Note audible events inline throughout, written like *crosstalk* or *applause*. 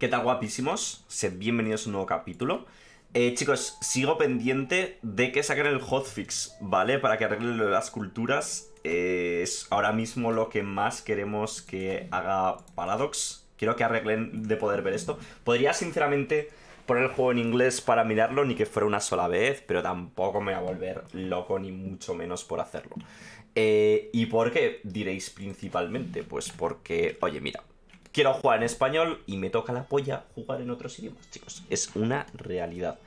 ¿Qué tal guapísimos? Sed bienvenidos a un nuevo capítulo. Eh, chicos, sigo pendiente de que saquen el hotfix, ¿vale? Para que arreglen las culturas. Eh, es ahora mismo lo que más queremos que haga Paradox. Quiero que arreglen de poder ver esto. Podría sinceramente poner el juego en inglés para mirarlo, ni que fuera una sola vez, pero tampoco me voy a volver loco, ni mucho menos por hacerlo. Eh, ¿Y por qué? Diréis principalmente. Pues porque, oye, mira, quiero jugar en español y me toca la polla jugar en otros idiomas, chicos. Es una realidad.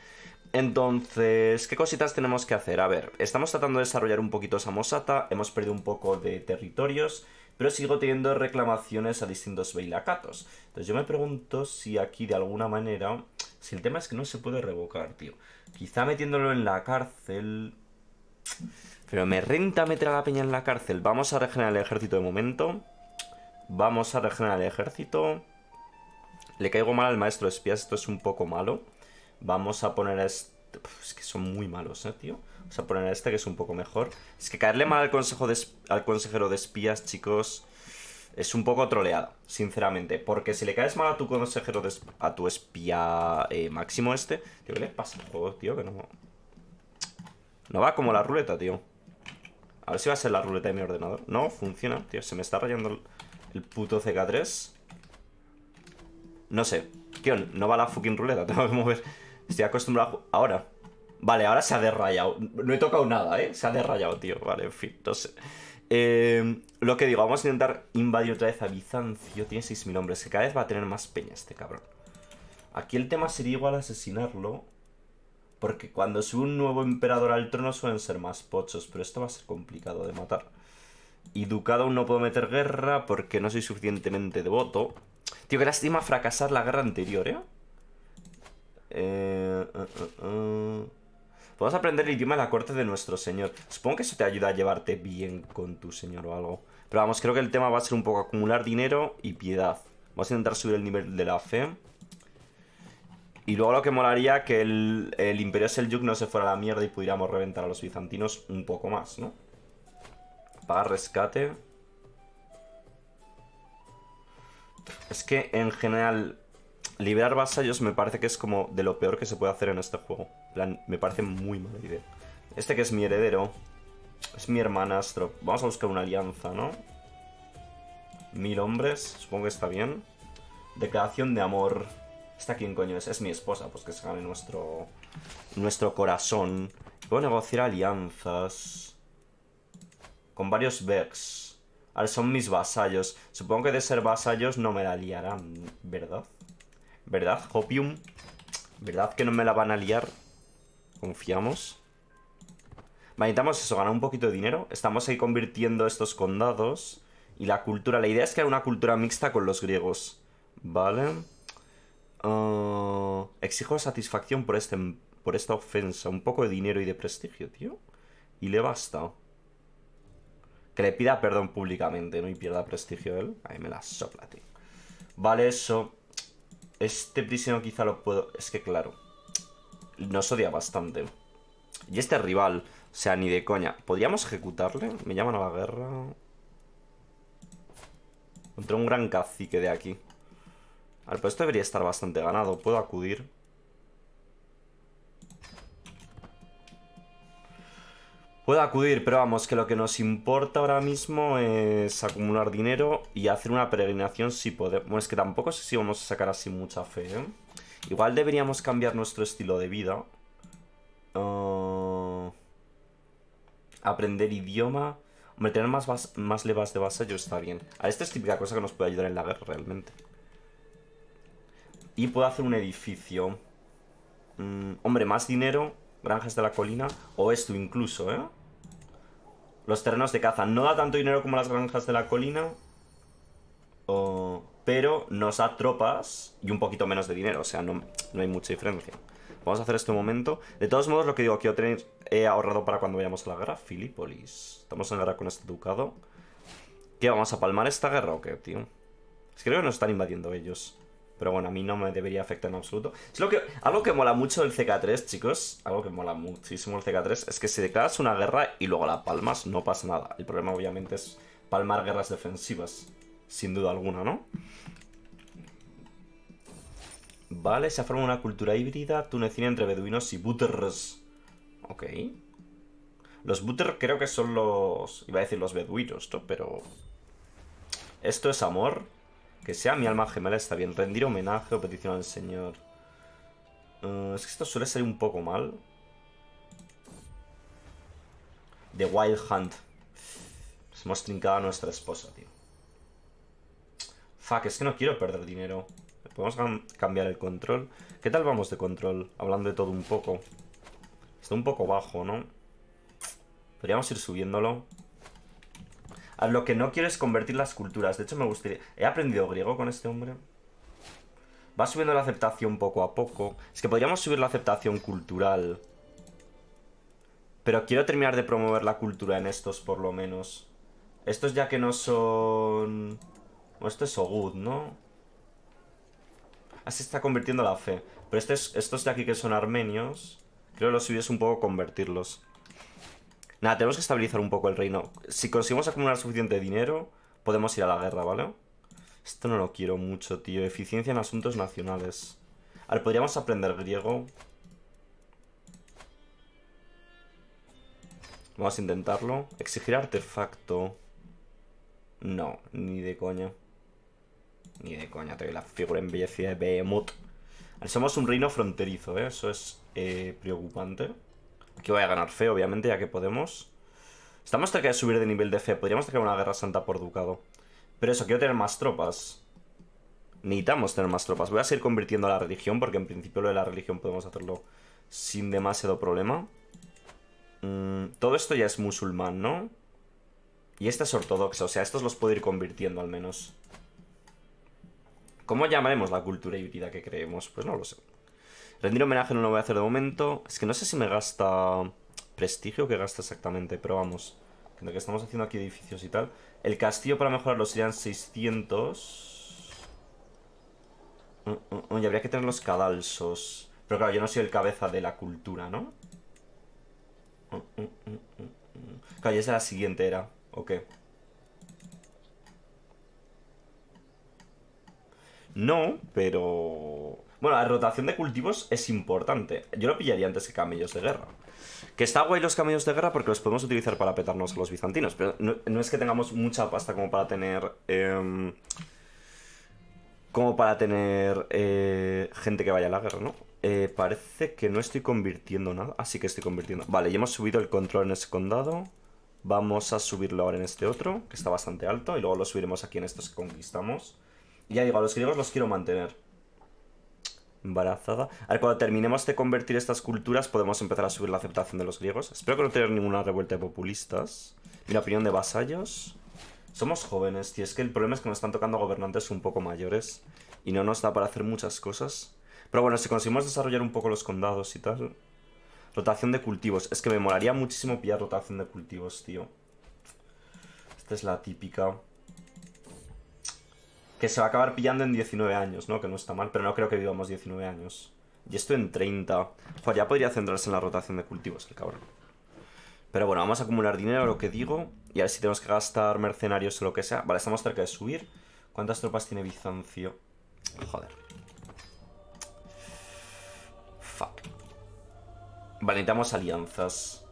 Entonces, ¿qué cositas tenemos que hacer? A ver, estamos tratando de desarrollar un poquito Samosata, hemos perdido un poco de territorios, pero sigo teniendo reclamaciones a distintos bailacatos. Entonces yo me pregunto si aquí de alguna manera... Si el tema es que no se puede revocar, tío. Quizá metiéndolo en la cárcel... Pero me renta meter a la peña en la cárcel. Vamos a regenerar el ejército de momento. Vamos a regenerar el ejército. Le caigo mal al maestro de espías, esto es un poco malo. Vamos a poner a este... Es que son muy malos, ¿eh, tío? Vamos a poner a este que es un poco mejor. Es que caerle mal al, consejo al consejero de espías, chicos, es un poco troleado, sinceramente. Porque si le caes mal a tu consejero de... a tu espía eh, máximo este... Tío, ¿qué le pasa al juego, tío? Que no... No va como la ruleta, tío. A ver si va a ser la ruleta de mi ordenador. No, funciona, tío. Se me está rayando el... Puto CK3. No sé. Tío, no va la fucking ruleta. *laughs* Tengo que mover. Estoy acostumbrado a... Ahora. Vale, ahora se ha derrayado. No he tocado nada, ¿eh? Se ha derrayado, tío. Vale, en fin, no sé. Eh, lo que digo, vamos a intentar invadir otra vez a Bizancio. Tiene 6.000 hombres, que cada vez va a tener más peña este cabrón. Aquí el tema sería igual asesinarlo. Porque cuando sube un nuevo emperador al trono suelen ser más pochos. Pero esto va a ser complicado de matar. Y Ducado no puedo meter guerra porque no soy suficientemente devoto. Tío, qué lástima fracasar la guerra anterior, ¿eh? eh, eh, eh Podemos aprender el idioma de la corte de nuestro señor. Supongo que eso te ayuda a llevarte bien con tu señor o algo. Pero vamos, creo que el tema va a ser un poco acumular dinero y piedad. Vamos a intentar subir el nivel de la fe. Y luego lo que molaría que el, el Imperio Seljuk no se fuera a la mierda y pudiéramos reventar a los bizantinos un poco más, ¿no? Pagar rescate. Es que en general, liberar vasallos me parece que es como de lo peor que se puede hacer en este juego. plan, me parece muy mala idea. Este que es mi heredero, es mi hermanastro. Vamos a buscar una alianza, ¿no? Mil hombres, supongo que está bien. Declaración de amor. ¿Esta quién coño es? Es mi esposa, pues que se gane nuestro, nuestro corazón. Puedo negociar alianzas. Con varios Vex. Ahora son mis vasallos. Supongo que de ser vasallos no me la liarán, ¿verdad? ¿Verdad, Hopium? ¿Verdad que no me la van a liar? Confiamos. necesitamos eso, ganar un poquito de dinero. Estamos ahí convirtiendo estos condados. Y la cultura, la idea es que una cultura mixta con los griegos. Vale. Uh, exijo satisfacción por, este, por esta ofensa. Un poco de dinero y de prestigio, tío. Y le basta. Que le pida perdón públicamente, ¿no? Y pierda prestigio él. Ahí me la sopla, tío. Vale, eso. Este prisionero quizá lo puedo... Es que claro. Nos odia bastante. Y este rival, o sea, ni de coña. ¿Podríamos ejecutarle? Me llaman a la guerra. Contra un gran cacique de aquí. A ver, pues esto debería estar bastante ganado. Puedo acudir. Puedo acudir, pero vamos, que lo que nos importa ahora mismo es acumular dinero y hacer una peregrinación si podemos. Bueno, es que tampoco sé si vamos a sacar así mucha fe, ¿eh? Igual deberíamos cambiar nuestro estilo de vida. Ah, aprender idioma. Hombre, tener más, más levas de vasallo está bien. A esta es típica cosa que nos puede ayudar en la guerra, realmente. Y puedo hacer un edificio. Mm, hombre, más dinero Granjas de la colina. O esto incluso, ¿eh? Los terrenos de caza. No da tanto dinero como las granjas de la colina. pero nos da tropas y un poquito menos de dinero. O sea, no, no hay mucha diferencia. Vamos a hacer este momento. De todos modos, lo que digo, quiero tener he ahorrado para cuando vayamos a la guerra. Filipolis. Estamos en guerra con este ducado. ¿Qué? ¿Vamos a palmar esta guerra o qué, tío? Es que creo que nos están invadiendo ellos. Pero bueno, a mí no me debería afectar en absoluto. Es lo que, algo que mola mucho del CK3, chicos. Algo que mola muchísimo el CK3 es que si declaras una guerra y luego la palmas, no pasa nada. El problema obviamente es palmar guerras defensivas. Sin duda alguna, ¿no? Vale, se ha formado una cultura híbrida tunecina entre beduinos y butters. Ok. Los butter creo que son los... Iba a decir los beduinos, ¿no? Pero... Esto es amor. Que sea mi alma gemela está bien. Rendir homenaje o petición al señor. Eh, es que esto suele ser un poco mal. The Wild Hunt. Nos hemos trincado a nuestra esposa, tío. Fuck, es que no quiero perder dinero. Podemos cambiar el control. ¿Qué tal vamos de control? Hablando de todo un poco. Está un poco bajo, ¿no? Podríamos ir subiéndolo. A lo que no quiero es convertir las culturas. De hecho, me gustaría... He aprendido griego con este hombre. Va subiendo la aceptación poco a poco. Es que podríamos subir la aceptación cultural. Pero quiero terminar de promover la cultura en estos, por lo menos. Estos ya que no son... O esto es so good, ¿no? Así está convirtiendo la fe. Pero este estos de aquí que son armenios, creo que los suyo un poco convertirlos. Nada, tenemos que estabilizar un poco el reino. Si conseguimos acumular suficiente dinero, podemos ir a la guerra, ¿vale? Esto no lo quiero mucho, tío. Eficiencia en asuntos nacionales. A ver, podríamos aprender griego. Vamos a intentarlo. Exigir artefacto. No, ni de coña. Ni de coña, te la figura embellecida de Behemoth. Somos un reino fronterizo, ¿eh? Eso es eh, preocupante. Aquí voy a ganar fe, obviamente, ya que podemos. Estamos cerca de subir de nivel de fe. Podríamos tener una guerra santa por ducado. Pero eso, quiero tener más tropas. Necesitamos tener más tropas. Voy a seguir convirtiendo a la religión, porque en principio lo de la religión podemos hacerlo sin demasiado problema. Mm, todo esto ya es musulmán, ¿no? Y este es ortodoxo, o sea, estos los puedo ir convirtiendo al menos. ¿Cómo llamaremos la cultura híbrida que creemos? Pues no lo sé. Rendir homenaje no lo voy a hacer de momento. Es que no sé si me gasta prestigio o qué gasta exactamente, pero vamos. Que estamos haciendo aquí edificios y tal. El castillo para mejorarlo serían 600. Mm, mm, mm, y habría que tener los cadalsos. Pero claro, yo no soy el cabeza de la cultura, ¿no? Claro, ya es de la siguiente era. Ok. No, pero... Bueno, la rotación de cultivos es importante. Yo lo pillaría antes que camellos de guerra. Que está guay los camellos de guerra porque los podemos utilizar para petarnos a los bizantinos. Pero no, es que tengamos mucha pasta como para tener... Em, como para tener eh, gente que vaya a la guerra, ¿no? Eh, parece que no estoy convirtiendo nada. Así que estoy convirtiendo. Vale, ya hemos subido el control en ese condado. Vamos a subirlo ahora en este otro, que está bastante alto. Y luego lo subiremos aquí en estos que conquistamos. Y ya digo, a los griegos los quiero mantener. Embarazada. A ver, cuando terminemos de convertir estas culturas, podemos empezar a subir la aceptación de los griegos. Espero que no tenga ninguna revuelta de populistas. Mi opinión de vasallos. Somos jóvenes, tío. Es que el problema es que nos están tocando gobernantes un poco mayores. Y no nos da para hacer muchas cosas. Pero bueno, si conseguimos desarrollar un poco los condados y tal. Rotación de cultivos. Es que me molaría muchísimo pillar rotación de cultivos, tío. Esta es la típica que se va a acabar pillando en 19 años, ¿no? Que no está mal, pero no creo que vivamos 19 años. Y esto en 30. Joder, ya podría centrarse en la rotación de cultivos, el cabrón. Pero bueno, vamos a acumular dinero, lo que digo. Y a ver si tenemos que gastar mercenarios o lo que sea. Vale, estamos cerca de subir. ¿Cuántas tropas tiene Bizancio? Joder. Fuck. Vale, necesitamos alianzas.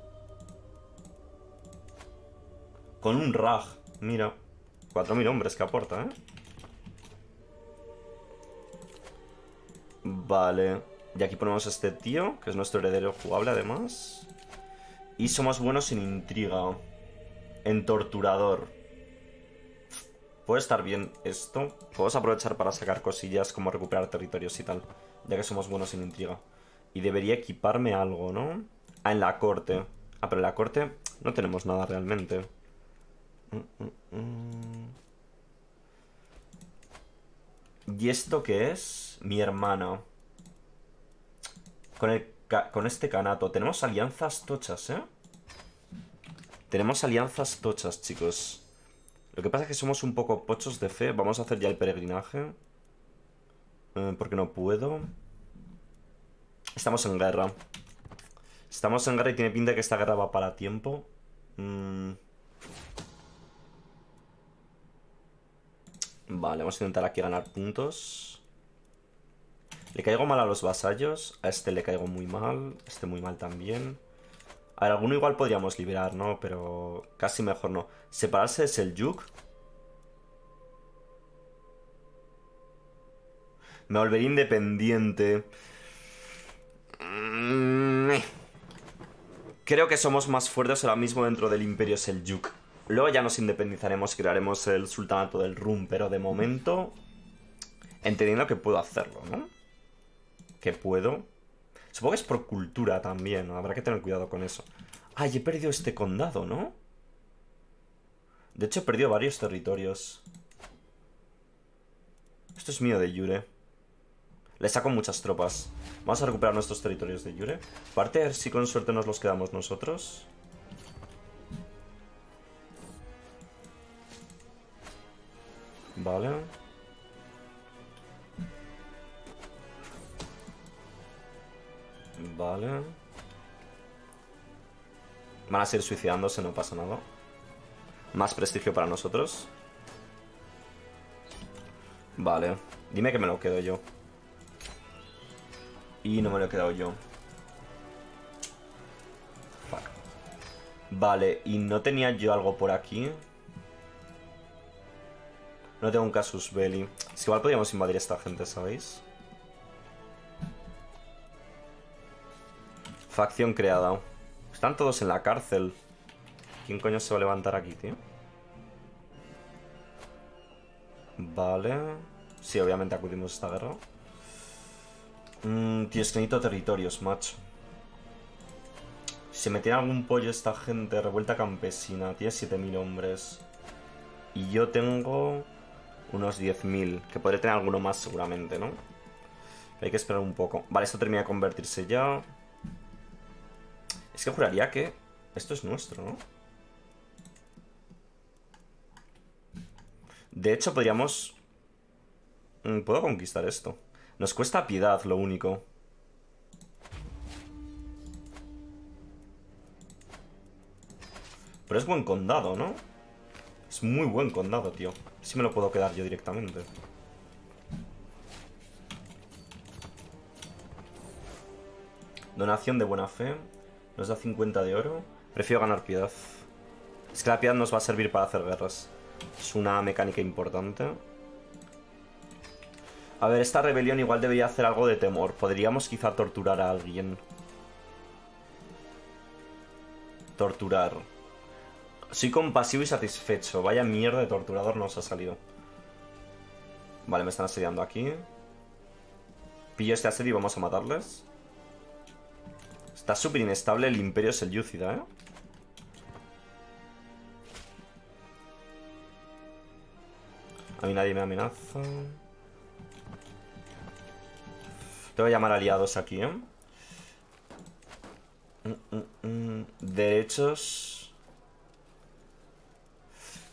Con un Raj. Mira. 4.000 hombres que aporta, ¿eh? Vale. Y aquí ponemos a este tío, que es nuestro heredero jugable además. Y somos buenos en intriga. En torturador. Puede estar bien esto. Podemos aprovechar para sacar cosillas como recuperar territorios y tal. Ya que somos buenos en intriga. Y debería equiparme algo, ¿no? Ah, en la corte. Ah, pero en la corte no tenemos nada realmente. Mm, mm, mm. ¿Y esto qué es? Mi hermano. Con, con este canato. Tenemos alianzas tochas, ¿eh? Tenemos alianzas tochas, chicos. Lo que pasa es que somos un poco pochos de fe. Vamos a hacer ya el peregrinaje. Eh, porque no puedo. Estamos en guerra. Estamos en guerra y tiene pinta que esta guerra va para tiempo. Mmm... Vale, vamos a intentar aquí ganar puntos. Le caigo mal a los vasallos. A este le caigo muy mal. Este muy mal también. A ver, alguno igual podríamos liberar, ¿no? Pero casi mejor no. Separarse es el Yuk. Me volvería independiente. Mm, eh. Creo que somos más fuertes ahora mismo dentro del Imperio Seljuk. Luego ya nos independizaremos y crearemos el Sultanato del Rum, pero de momento... Entendiendo que puedo hacerlo, ¿no? Que puedo. Supongo que es por cultura también, ¿no? Habrá que tener cuidado con eso. Ay, he perdido este condado, ¿no? De hecho, he perdido varios territorios. Esto es mío de Yure. Le saco muchas tropas. Vamos a recuperar nuestros territorios de Yure. Aparte, a ver si con suerte nos los quedamos nosotros. Vale. Vale. Van a seguir suicidándose, no pasa nada. Más prestigio para nosotros. Vale. Dime que me lo quedo yo. Y no me lo he quedado yo. Fuck. Vale, y no tenía yo algo por aquí. No tengo un casus belli. Es que igual podríamos invadir a esta gente, ¿sabéis? Facción creada. Están todos en la cárcel. ¿Quién coño se va a levantar aquí, tío? Vale. Sí, obviamente acudimos a esta guerra. Mmm, tío, es que necesito territorios, macho. Si me tiene algún pollo esta gente, revuelta campesina, tiene 7000 hombres. Y yo tengo unos 10.000, que podré tener alguno más seguramente, ¿no? Hay que esperar un poco. Vale, esto termina de convertirse ya. Es que juraría que esto es nuestro, ¿no? De hecho, podríamos... Mm, puedo conquistar esto. Nos cuesta piedad, lo único. Pero es buen condado, ¿no? Es muy buen condado, tío. Si me lo puedo quedar yo directamente. Donación de buena fe. Nos da 50 de oro. Prefiero ganar piedad. Es que la piedad nos va a servir para hacer guerras. Es una mecánica importante. A ver, esta rebelión igual debería hacer algo de temor. Podríamos quizá torturar a alguien. Torturar. Soy compasivo y satisfecho. Vaya mierda de torturador nos ha salido. Vale, me están asediando aquí. Pillo este asedio y vamos a matarles. Está súper inestable el Imperio Selyúcida, ¿eh? A mí nadie me amenaza. Tengo que llamar aliados aquí, ¿eh? Mm, mm, mm. Derechos...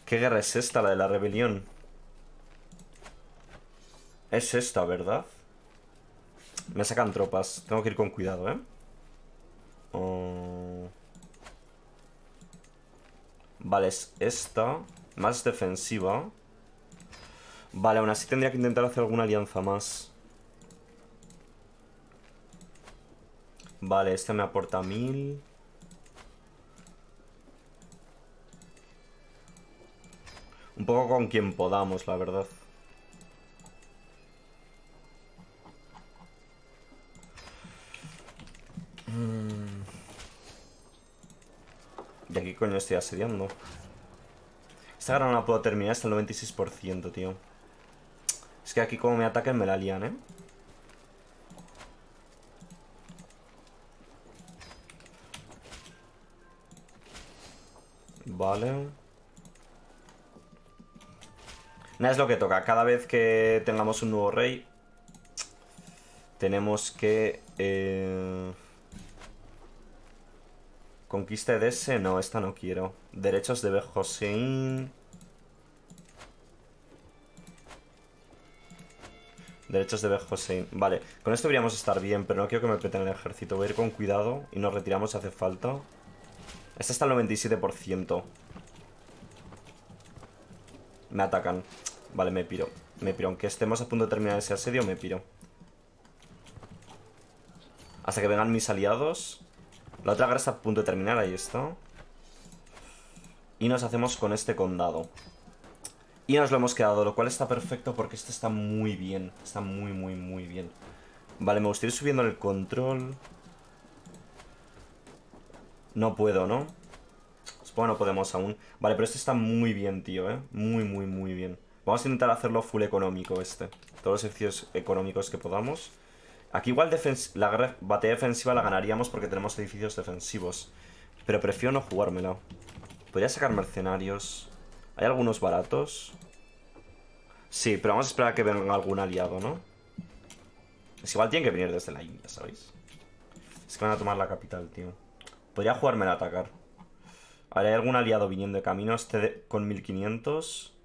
¿Qué guerra es esta, la de la rebelión? Es esta, ¿verdad? Me sacan tropas. Tengo que ir con cuidado, ¿eh? Oh. Vale, es esta. Más defensiva. Vale, aún así tendría que intentar hacer alguna alianza más. Vale, este me aporta mil. Un poco con quien podamos, la verdad. Mm. ¿De aquí coño estoy asediando? Esta guerra no la puedo terminar hasta el 96%, tío. Es que aquí como me ataquen me la lían, ¿eh? Vale. Nada, es lo que toca. Cada vez que tengamos un nuevo rey, tenemos que... Eh... Conquista de ese, no, esta no quiero. Derechos de Bejosein. Derechos de Bejosein. Vale, con esto deberíamos estar bien, pero no quiero que me peten el ejército. Voy a ir con cuidado y nos retiramos si hace falta. Este está al 97%. Me atacan. Vale, me piro. Me piro. Aunque estemos a punto de terminar ese asedio, me piro. Hasta que vengan mis aliados. La otra guerra está a punto de terminar, ahí está. Y nos hacemos con este condado. Y nos lo hemos quedado, lo cual está perfecto porque este está muy bien. Está muy, muy, muy bien. Vale, me gustaría ir subiendo el control. No puedo, ¿no? Supongo que no podemos aún. Vale, pero este está muy bien, tío, ¿eh? Muy, muy, muy bien. Vamos a intentar hacerlo full económico este. Todos los edificios económicos que podamos. Aquí igual la batalla defensiva la ganaríamos porque tenemos edificios defensivos. Pero prefiero no jugármela. Podría sacar mercenarios. ¿Hay algunos baratos? Sí, pero vamos a esperar a que venga algún aliado, ¿no? Es igual tienen que venir desde la India, ¿sabéis? Es que van a tomar la capital, tío. Podría jugarme a atacar. A ¿hay algún aliado viniendo de camino? Este con 1500.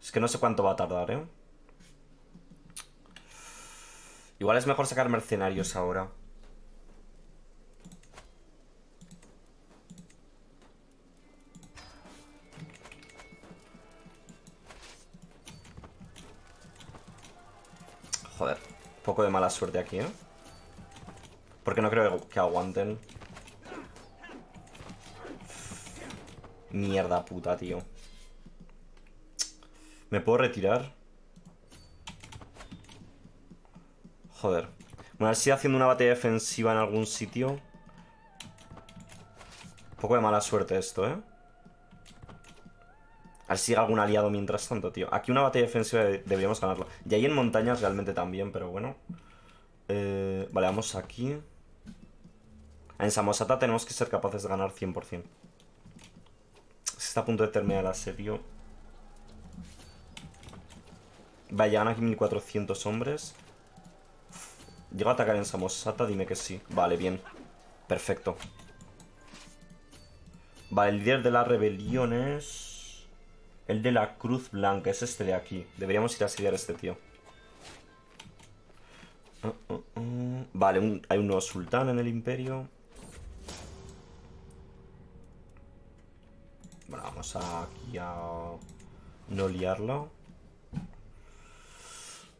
Es que no sé cuánto va a tardar, ¿eh? Igual es mejor sacar mercenarios ahora. Joder, poco de mala suerte aquí, ¿eh? Porque no creo que aguanten. Mierda puta, tío. ¿Me puedo retirar? Joder. Bueno, a ver si haciendo una batalla defensiva en algún sitio. Un poco de mala suerte esto, ¿eh? A ver si algún aliado mientras tanto, tío. Aquí una batalla defensiva deberíamos ganarlo. Y ahí en montañas realmente también, pero bueno. Eh, vale, vamos aquí. En Samosata tenemos que ser capaces de ganar 100%. Está a punto de terminar el asedio. Vale, llegan aquí 1400 hombres. ¿Llego a atacar en Samosata? Dime que sí. Vale, bien. Perfecto. Vale, el líder de la rebelión es... El de la Cruz Blanca, es este de aquí. Deberíamos ir a asediar a este tío. Uh, uh, uh. Vale, hay un nuevo sultán en el imperio. Bueno, aquí a no liarlo.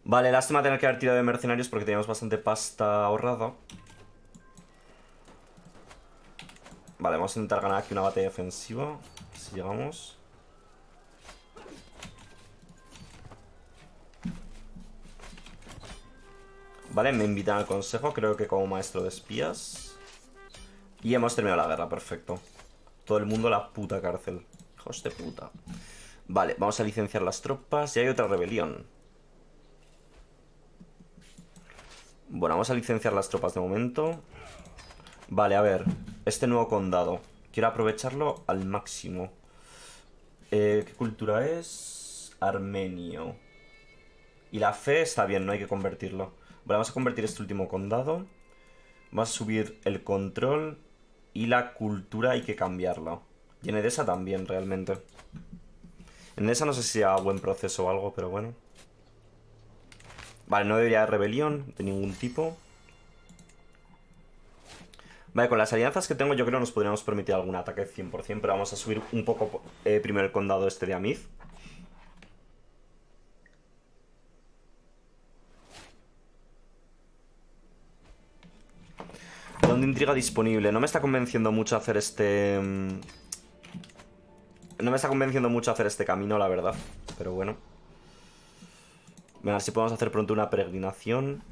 Vale, lástima tener que haber tirado de mercenarios porque teníamos bastante pasta ahorrada. Vale, vamos a intentar ganar aquí una batalla defensiva. Si llegamos. Vale, me invitan al consejo, creo que como maestro de espías. Y hemos terminado la guerra, perfecto. Todo el mundo la puta cárcel. Hijos de puta. Vale, vamos a licenciar las tropas y hay otra rebelión. Bueno, vamos a licenciar las tropas de momento. Vale, a ver. Este nuevo condado. Quiero aprovecharlo al máximo. Eh, ¿Qué cultura es? Armenio. Y la fe está bien, no hay que convertirlo. Vale, vamos a convertir este último condado. Vamos a subir el control. Y la cultura hay que cambiarla. Y en Edesa también, realmente. En Edesa no sé si sea buen proceso o algo, pero bueno. Vale, no debería haber rebelión de ningún tipo. Vale, con las alianzas que tengo yo creo nos podríamos permitir algún ataque 100%, pero vamos a subir un poco eh, primero el condado este de Amiz. Donde intriga disponible. No me está convenciendo mucho hacer este... No me está convenciendo mucho hacer este camino, la verdad. Pero bueno. A ver si podemos hacer pronto una peregrinación.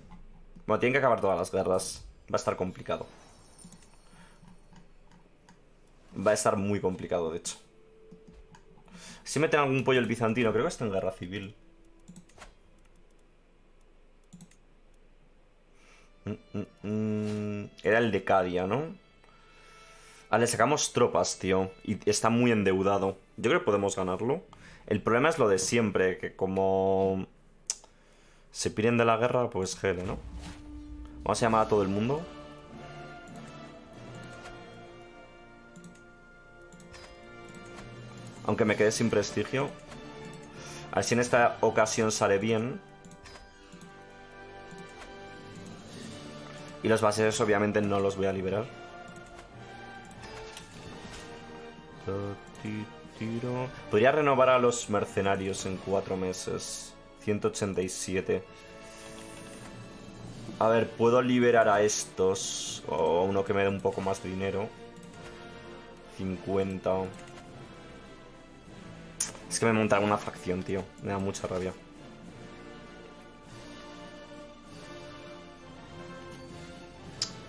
Bueno, tienen que acabar todas las guerras. Va a estar complicado. Va a estar muy complicado, de hecho. Si meten algún pollo el bizantino, creo que está en guerra civil. Mm, mm, mm. Era el de Cadia, ¿no? Ah, le sacamos tropas, tío. Y está muy endeudado. Yo creo que podemos ganarlo. El problema es lo de siempre, que como se piden de la guerra, pues GL, ¿no? Vamos a llamar a todo el mundo. Aunque me quede sin prestigio. A ver si en esta ocasión sale bien. Y los bases obviamente no los voy a liberar. Podría renovar a los mercenarios en cuatro meses. 187. A ver, puedo liberar a estos. O uno que me dé un poco más de dinero. 50. Es que me montaron una facción, tío. Me da mucha rabia.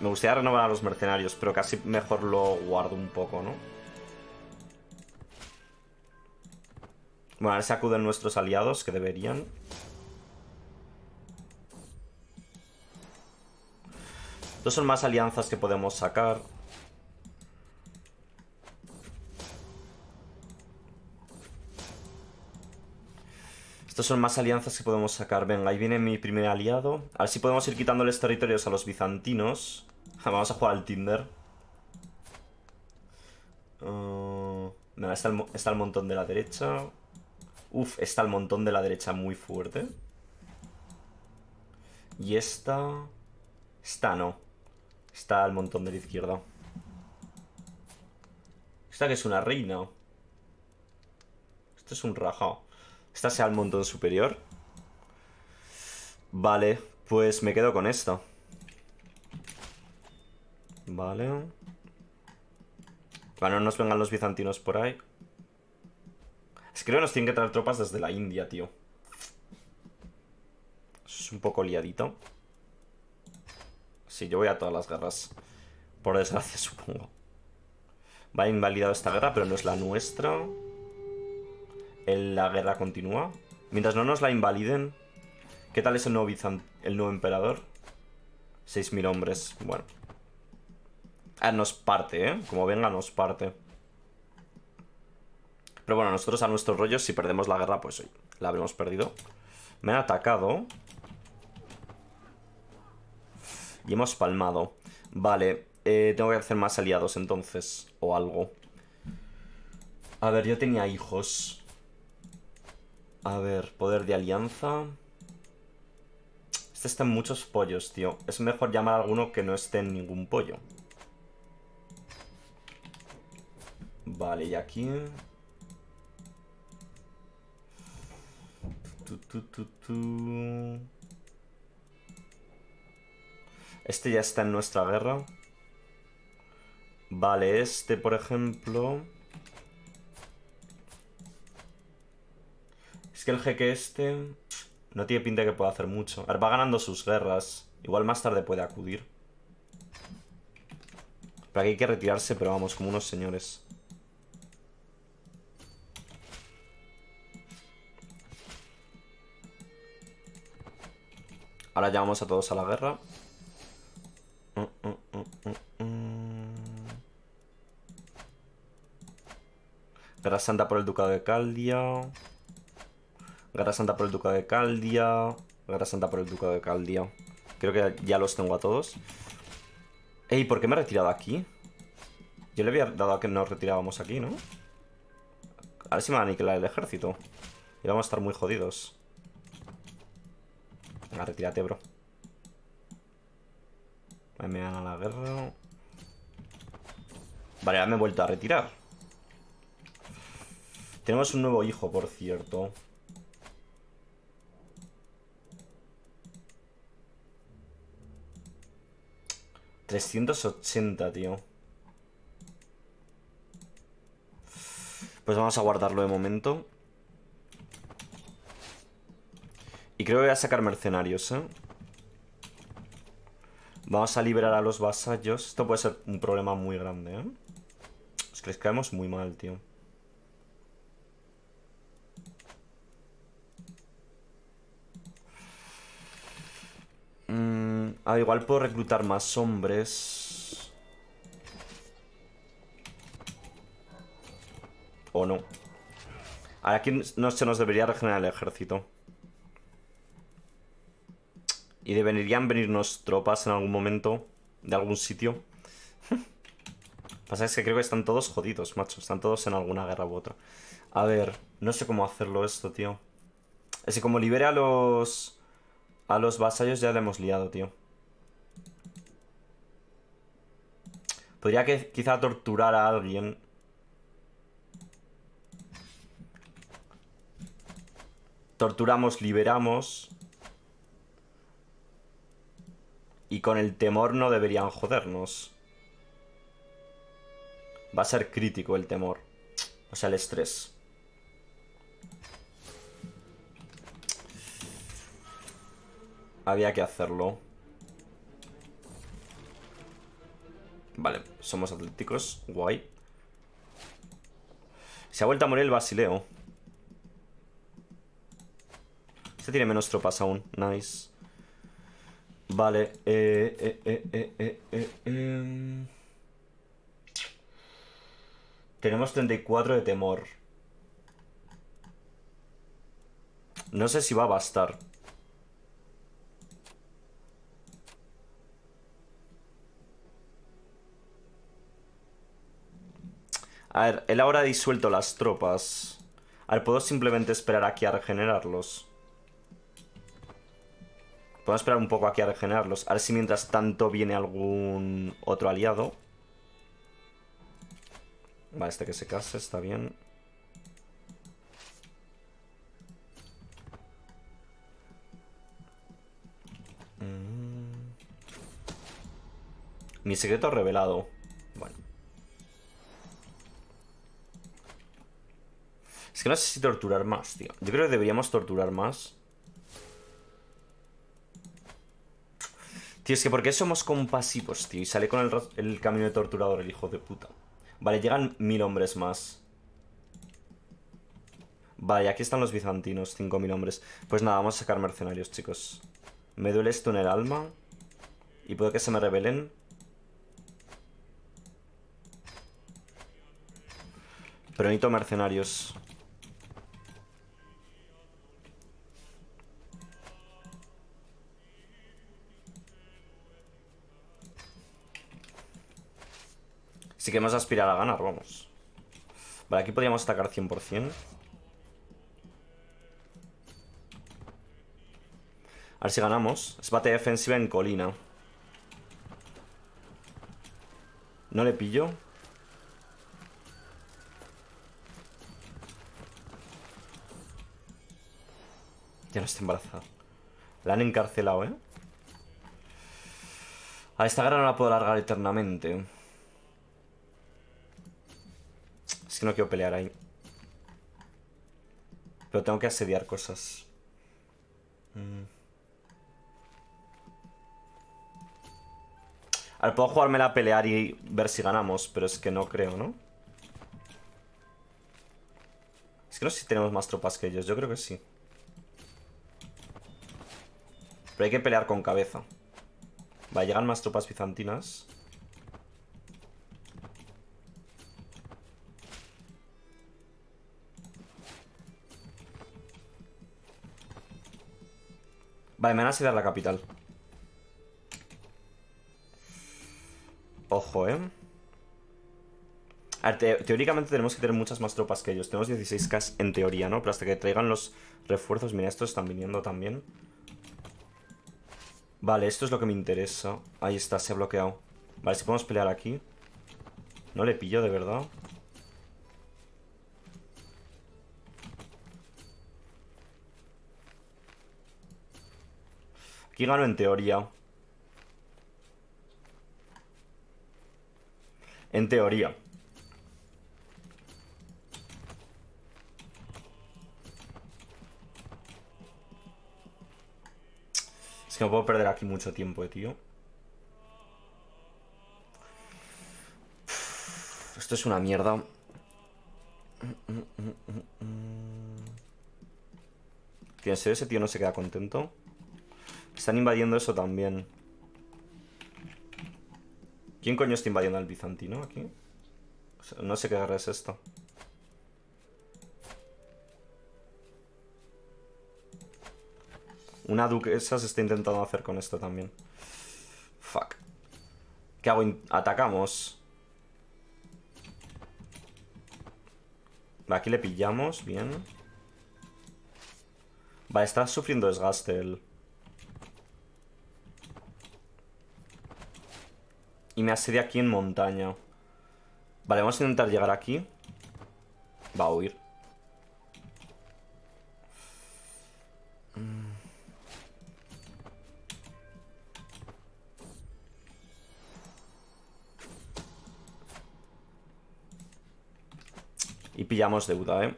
Me gustaría renovar a los mercenarios, pero casi mejor lo guardo un poco, ¿no? Bueno, a ver si acuden nuestros aliados, que deberían. Estos son más alianzas que podemos sacar. Estos son más alianzas que podemos sacar. Venga, ahí viene mi primer aliado. A ver si podemos ir quitándoles territorios a los bizantinos. *laughs* Vamos a jugar al Tinder. Uh, está el montón de la derecha. Uf, está el montón de la derecha muy fuerte. Y esta... Esta no. Está el montón de la izquierda. Esta que es una reina. Esto es un rajao. Esta sea el montón superior. Vale, pues me quedo con esto. Vale. Bueno, no nos vengan los bizantinos por ahí. Creo que nos tienen que traer tropas desde la India, tío. es un poco liadito. Sí, yo voy a todas las guerras. Por desgracia, *laughs* supongo. Va invalidado esta guerra, pero no es la nuestra. la guerra continúa. Mientras no nos la invaliden. ¿Qué tal es el nuevo, el nuevo emperador? 6.000 hombres. Bueno. Ah, nos parte, ¿eh? Como venga, nos parte. Pero bueno, nosotros a nuestros rollos, si perdemos la guerra, pues la habremos perdido. Me han atacado. Y hemos palmado. Vale, eh, tengo que hacer más aliados entonces. O algo. A ver, yo tenía hijos. A ver, poder de alianza. Este está en muchos pollos, tío. Es mejor llamar a alguno que no esté en ningún pollo. Vale, y aquí... Este ya está en nuestra guerra. Vale, este, por ejemplo... Es que el jeque este... No tiene pinta de que pueda hacer mucho. A ver, va ganando sus guerras. Igual más tarde puede acudir. Pero aquí hay que retirarse, pero vamos, como unos señores. Ahora llamamos a todos a la guerra. Guerra Santa por el Ducado de Caldia. Guerra Santa por el Ducado de Caldia. Guerra Santa por el Ducado de Caldia. Creo que ya los tengo a todos. Ey, ¿por qué me he retirado aquí? Yo le había dado a que nos retirábamos aquí, ¿no? A ver si me va a aniquilar el ejército. Y vamos a estar muy jodidos. Venga, retírate, bro. Me dan a la guerra. Vale, ahora me he vuelto a retirar. Tenemos un nuevo hijo, por cierto. ¿380, tío? Pues vamos a guardarlo de momento. Y creo que voy a sacar mercenarios, ¿eh? Vamos a liberar a los vasallos. Esto puede ser un problema muy grande, ¿eh? Es que les caemos muy mal, tío. Mm, ah, igual puedo reclutar más hombres. O no. Ahora aquí no se nos debería regenerar el ejército. Y deberían venirnos tropas en algún momento de algún sitio. *laughs* Pasa es que creo que están todos jodidos, macho. Están todos en alguna guerra u otra. A ver, no sé cómo hacerlo esto, tío. Es que como libere a los... A los vasallos ya le hemos liado, tío. Podría que quizá torturar a alguien. Torturamos, liberamos. Y con el temor no deberían jodernos. Va a ser crítico el temor. O sea, el estrés. Había que hacerlo. Vale, somos atléticos. Guay. Se ha vuelto a morir el Basileo. Este tiene menos tropas aún. Nice. Vale. Eh, eh, eh, eh, eh, eh em. Tenemos 34 de temor. No sé si va a bastar. A ver, él ahora ha disuelto las tropas. A ver, ¿puedo simplemente esperar aquí a regenerarlos? Puedo esperar un poco aquí a regenerarlos. A ver si mientras tanto viene algún otro aliado. Vale, este que se case, está bien. Mm. Mi secreto revelado. Bueno. Es que no sé si torturar más, tío. Yo creo que deberíamos torturar más. Tío, es que ¿por qué somos compasivos, tío? Y sale con el, el camino de torturador, el hijo de puta. Vale, llegan mil hombres más. Vale, aquí están los bizantinos, cinco mil hombres. Pues nada, vamos a sacar mercenarios, chicos. Me duele esto en el alma. Y puede que se me rebelen. Pero necesito mercenarios. Si queremos aspirar a ganar, vamos. Vale, aquí podríamos atacar 100%. A ver si ganamos. Es batalla defensiva en colina. No le pillo. Ya no está embarazada. La han encarcelado, ¿eh? A esta guerra no la puedo largar eternamente. Es que no quiero pelear ahí. Pero tengo que asediar cosas. Mm. A ver, puedo jugármela a pelear y ver si ganamos, pero es que no creo, ¿no? Es que no sé si tenemos más tropas que ellos, yo creo que sí. Pero hay que pelear con cabeza. Va, llegan más tropas bizantinas. Vale, me van a asediar la capital. Ojo, ¿eh? A ver, teóricamente tenemos que tener muchas más tropas que ellos. Tenemos 16k en teoría, ¿no? Pero hasta que traigan los refuerzos... Mira, estos están viniendo también. Vale, esto es lo que me interesa. Ahí está, se ha bloqueado. Vale, si podemos pelear aquí. No le pillo, de verdad. Gano en teoría. En teoría. Es que no puedo perder aquí mucho tiempo, eh, tío. Esto es una mierda. Tío, ¿en serio ese tío no se queda contento? Están invadiendo eso también. ¿Quién coño está invadiendo al bizantino aquí? no sé qué guerra es esto. Una duquesa se está intentando hacer con esto también. Fuck. ¿Qué hago? Atacamos. Aquí le pillamos, bien. Vale, está sufriendo desgaste él. Y me asedia aquí en montaña. Vale, vamos a intentar llegar aquí. Va a huir. Y pillamos deuda, ¿eh?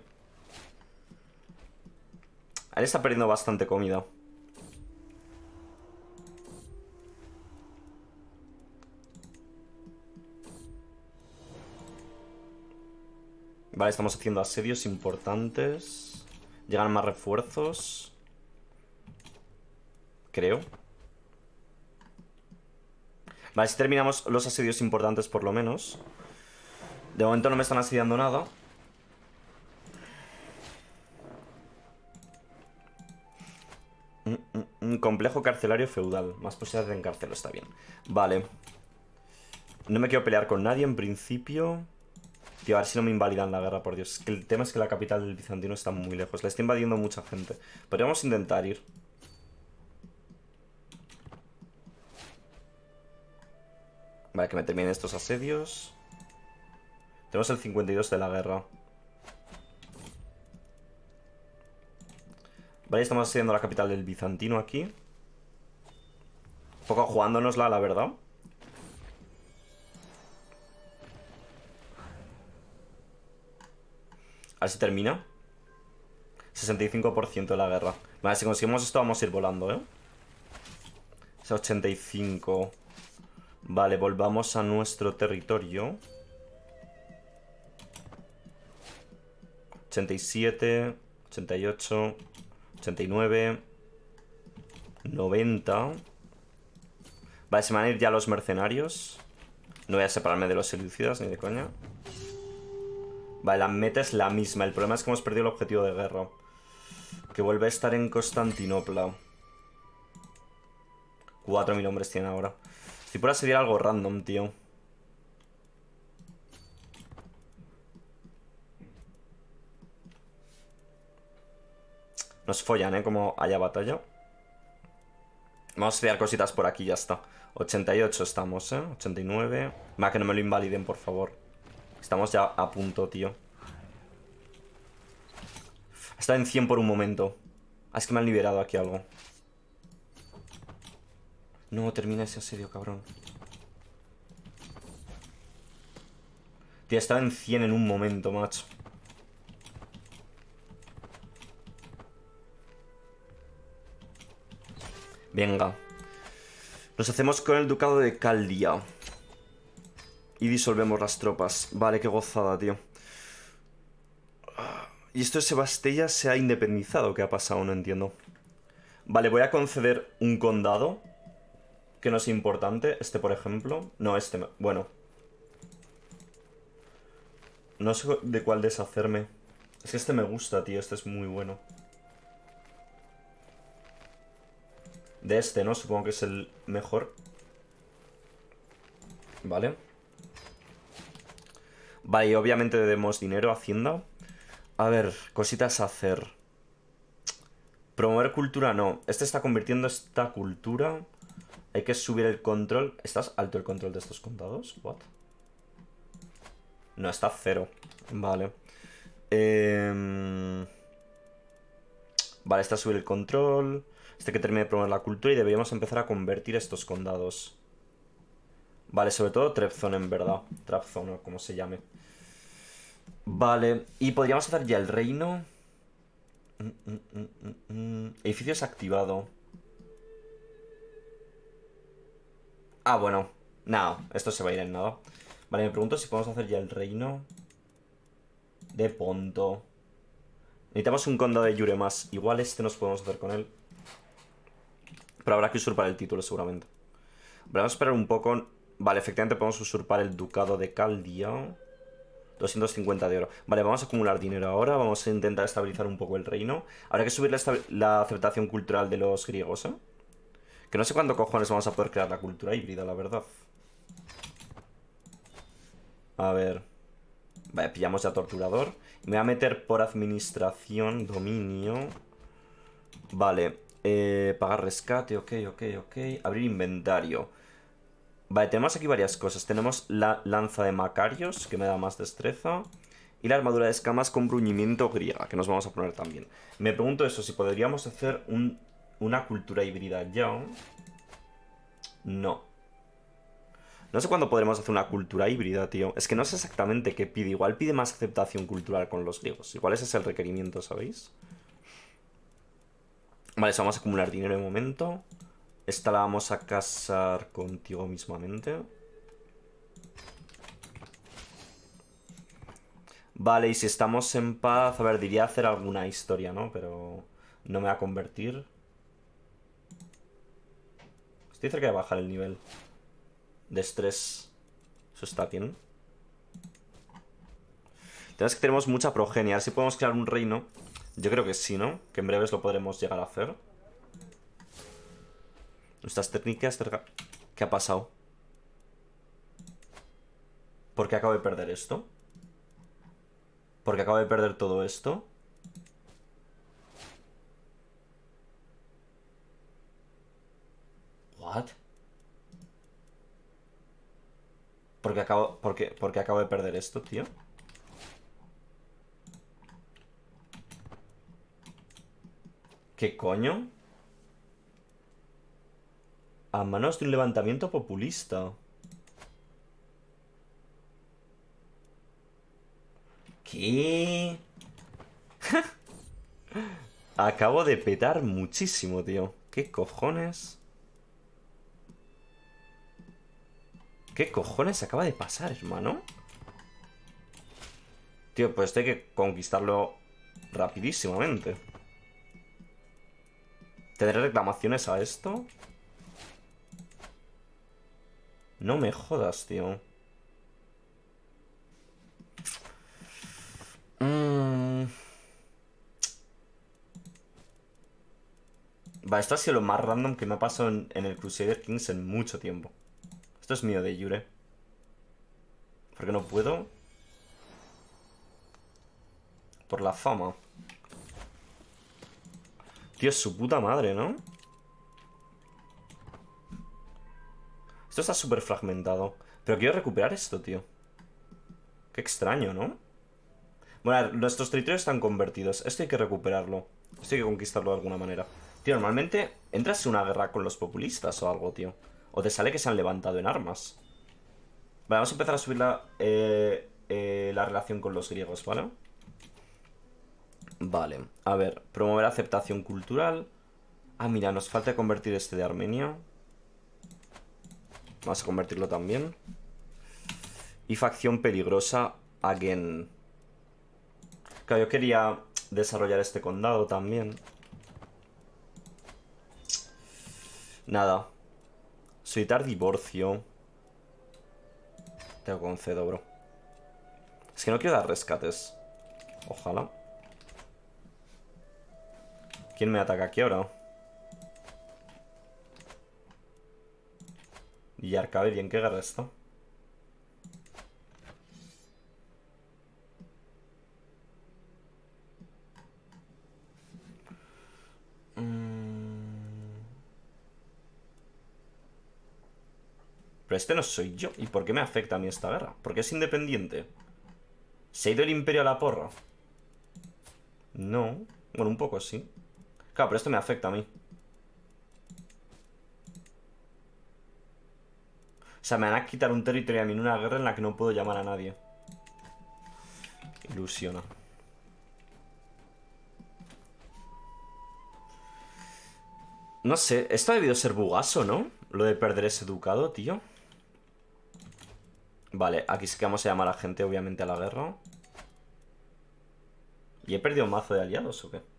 Él está perdiendo bastante comida. Vale, estamos haciendo asedios importantes. Llegan más refuerzos. Creo. Vale, si terminamos los asedios importantes por lo menos. De momento no me están asediando nada. Un complejo carcelario feudal. Más posibilidades de encarcelo, está bien. Vale. No me quiero pelear con nadie en principio. Tío, a ver si no me invalidan la guerra, por Dios. Es que el tema es que la capital del bizantino está muy lejos. La está invadiendo mucha gente. Podríamos intentar ir. Vale, que me terminen estos asedios. Tenemos el 52 de la guerra. Vale, estamos asediando la capital del bizantino aquí. Un poco jugándonosla, la verdad. A ver si termina. 65% de la guerra. Vale, si conseguimos esto vamos a ir volando, ¿eh? Ese 85. Vale, volvamos a nuestro territorio. 87, 88, 89, 90. Vale, se van a ir ya los mercenarios. No voy a separarme de los selucidas ni de coña. Vale, la meta es la misma. El problema es que hemos perdido el objetivo de guerra. Que vuelve a estar en Constantinopla. 4.000 hombres tienen ahora. Si por sería algo random, tío. Nos follan, ¿eh? Como haya batalla. Vamos a estudiar cositas por aquí, ya está. 88 estamos, ¿eh? 89. Va, que no me lo invaliden, por favor. Estamos ya a punto, tío. Está en 100 por un momento. Ah, es que me han liberado aquí algo. No, termina ese asedio, cabrón. Tío, estaba en 100 en un momento, macho. Venga. Nos hacemos con el ducado de Caldia. Y disolvemos las tropas. Vale, qué gozada, tío. Y esto de Sebastella se ha independizado. ¿Qué ha pasado? No entiendo. Vale, voy a conceder un condado. Que no es importante. Este, por ejemplo. No, este. Bueno. No sé de cuál deshacerme. Es que este me gusta, tío. Este es muy bueno. De este, ¿no? Supongo que es el mejor. Vale. Vale, y obviamente debemos dinero a Hacienda. A ver, cositas a hacer. Promover cultura, no. Este está convirtiendo esta cultura. Hay que subir el control. ¿Estás alto el control de estos contados? What? No, está cero. Vale. Em, vale, está subir el control. Este que termine de promover la cultura y deberíamos empezar a convertir estos condados. Vale, sobre todo Trepzone en verdad. Trapzone, como se llame. Vale, y podríamos hacer ya el reino. Mm, mm, mm, Edificio activado. Ah, bueno. No, esto se va a ir en nada. Vale, me pregunto si podemos hacer ya el reino. De Ponto. Necesitamos un condado de Yure más. Igual este nos podemos hacer con él. Pero habrá que usurpar el título seguramente. Vamos a esperar un poco. Vale, efectivamente podemos usurpar el ducado de Caldia. 250 de oro. Vale, vamos a acumular dinero ahora. Vamos a intentar estabilizar un poco el reino. Habrá que subir la, aceptación cultural de los griegos, ¿eh? Que no sé cuándo cojones vamos a poder crear la cultura híbrida, la verdad. A ver. Vale, pillamos ya torturador. Me voy a meter por administración, dominio. Vale. Eh, pagar rescate, ok, ok, ok. Abrir inventario. Vale, tenemos aquí varias cosas. Tenemos la lanza de Macarios, que me da más destreza. Y la armadura de escamas con bruñimiento griega, que nos vamos a poner también. Me pregunto eso, si podríamos hacer una cultura híbrida ya. No. No sé cuándo podremos hacer una cultura híbrida, tío. Es que no sé exactamente qué pide. Igual pide más aceptación cultural con los griegos. Igual ese es el requerimiento, ¿sabéis? Vale, vamos a acumular dinero de momento. Esta la vamos a casar contigo mismamente. Vale, y si estamos en paz... A ver, diría hacer alguna historia, ¿no? Pero no me va a convertir. Estoy cerca de bajar el nivel de estrés. Eso está bien. Tenemos que tenemos mucha progenia. A ver si podemos crear un reino. Yo creo que sí, ¿no? Que en breves lo podremos llegar a hacer. Nuestras técnicas... ¿Qué ha pasado? ¿Por qué acabo de perder esto? Porque acabo de perder todo esto. What? Porque acabo, porque, porque acabo de perder esto, tío. ¿Qué coño? A manos de un levantamiento populista. ¿Qué? *laughs* Acabo de petar muchísimo, tío. ¿Qué cojones? ¿Qué cojones acaba de pasar, hermano? Tío, pues hay que conquistarlo rapidísimamente. ¿Tendré reclamaciones a esto? No me jodas, tío. Mm. Va, esto ha sido lo más random que me ha pasado en, en el Crusader Kings en mucho tiempo. Esto es mío de Yure. ¿Por qué no puedo? Por la fama. Tío, su puta madre, ¿no? Esto está súper fragmentado. Pero quiero recuperar esto, tío. Qué extraño, ¿no? Bueno, nuestros territorios están convertidos. Esto hay que recuperarlo. Esto hay que conquistarlo de alguna manera. Tío, normalmente entras en una guerra con los populistas o algo, tío. O te sale que se han levantado en armas. Vale, vamos a empezar a subir la, eh, eh, la relación con los griegos, ¿vale? Vale, a ver, promover aceptación cultural. Ah, mira, nos falta convertir este de Armenia. Vamos a convertirlo también. Y facción peligrosa, again. Claro, yo quería desarrollar este condado también. Nada, Solicitar divorcio. Te lo concedo, bro. Es que no quiero dar rescates. Ojalá. ¿Quién me ataca aquí ahora? Y Arcabe, bien que guerra esto. Pero este no soy yo. ¿Y por qué me afecta a mí esta guerra? ¿Por qué es independiente? ¿Se ha ido el imperio a la porra? No. Bueno, un poco sí. Claro, pero esto me afecta a mí. Sea, me van a quitar un territorio a mí en una guerra en la que no puedo llamar a nadie. Ilusiona. No sé, esto ha debido ser bugaso, ¿no? Lo de perder ese ducado, tío. Vale, aquí sí que vamos a llamar a gente, obviamente, a la guerra. ¿Y he perdido un mazo de aliados o qué?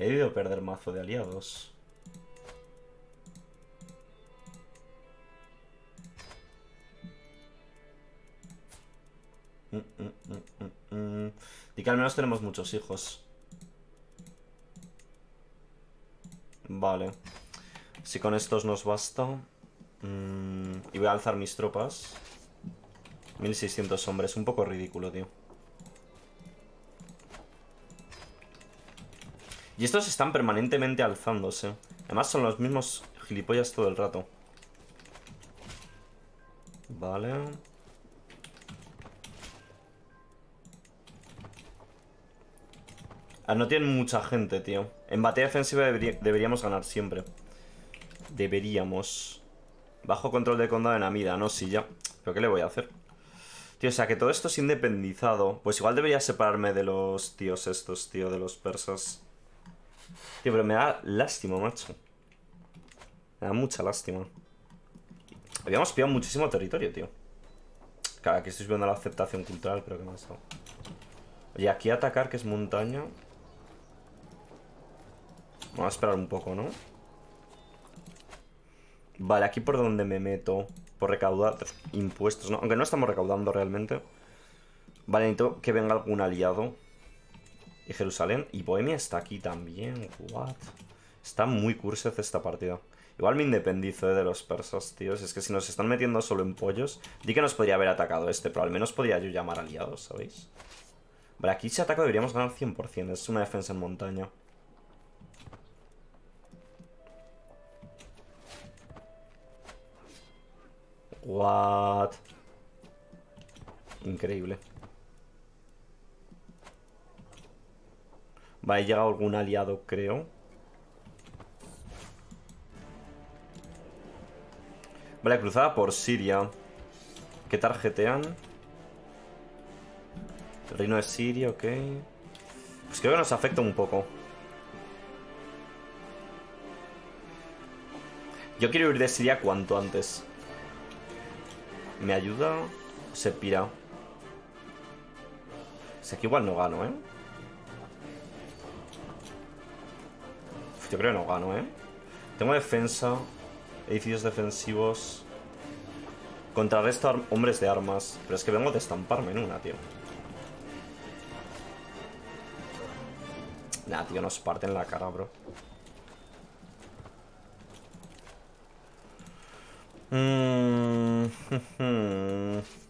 He debido perder mazo de aliados. Mm, mm, mm, y que al menos tenemos muchos hijos. Vale. Si con estos nos basta. Y voy a alzar mis tropas. 1600 hombres. Un poco ridículo, tío. Y estos están permanentemente alzándose. Además son los mismos gilipollas todo el rato. Vale. Ah, no tienen mucha gente, tío. En batalla defensiva deberíamos ganar siempre. Deberíamos. Bajo control de condado en Amida, no, sí, ya. ¿Pero qué le voy a hacer? Tío, o sea, que todo esto es independizado. Pues igual debería separarme de los tíos estos, tío, de los persas. Tío, pero me da lástima, macho. Me da mucha lástima. Habíamos pillado muchísimo territorio, tío. Claro, aquí estoy viendo la aceptación cultural, pero que no está. Oye, aquí atacar, que es montaña. Vamos a esperar un poco, ¿no? Vale, aquí por donde me meto. Por recaudar impuestos, ¿no? Aunque no estamos recaudando realmente. Vale, necesito que venga algún aliado. Jerusalén. Y Bohemia está aquí también. What? Está muy cursed esta partida. Igual me independizo eh, de los persas, tíos. Es que si nos están metiendo solo en pollos... Di que nos podría haber atacado este, pero al menos podría yo llamar aliados, ¿sabéis? Vale, aquí si ataca deberíamos ganar 100%. Es una defensa en montaña. What? Increíble. Vale, llega algún aliado, creo. Vale, cruzada por Siria. ¿Qué tarjetean? El reino de Siria, ok. Pues creo que nos afecta un poco. Yo quiero ir de Siria cuanto antes. ¿Me ayuda? Se pira. O que igual no gano, ¿eh? Yo creo que no gano, ¿eh? Tengo defensa, edificios defensivos. Contrarresto hombres de armas. Pero es que vengo de estamparme en una, tío. Nah, tío, nos parten la cara, bro. Mm, *laughs*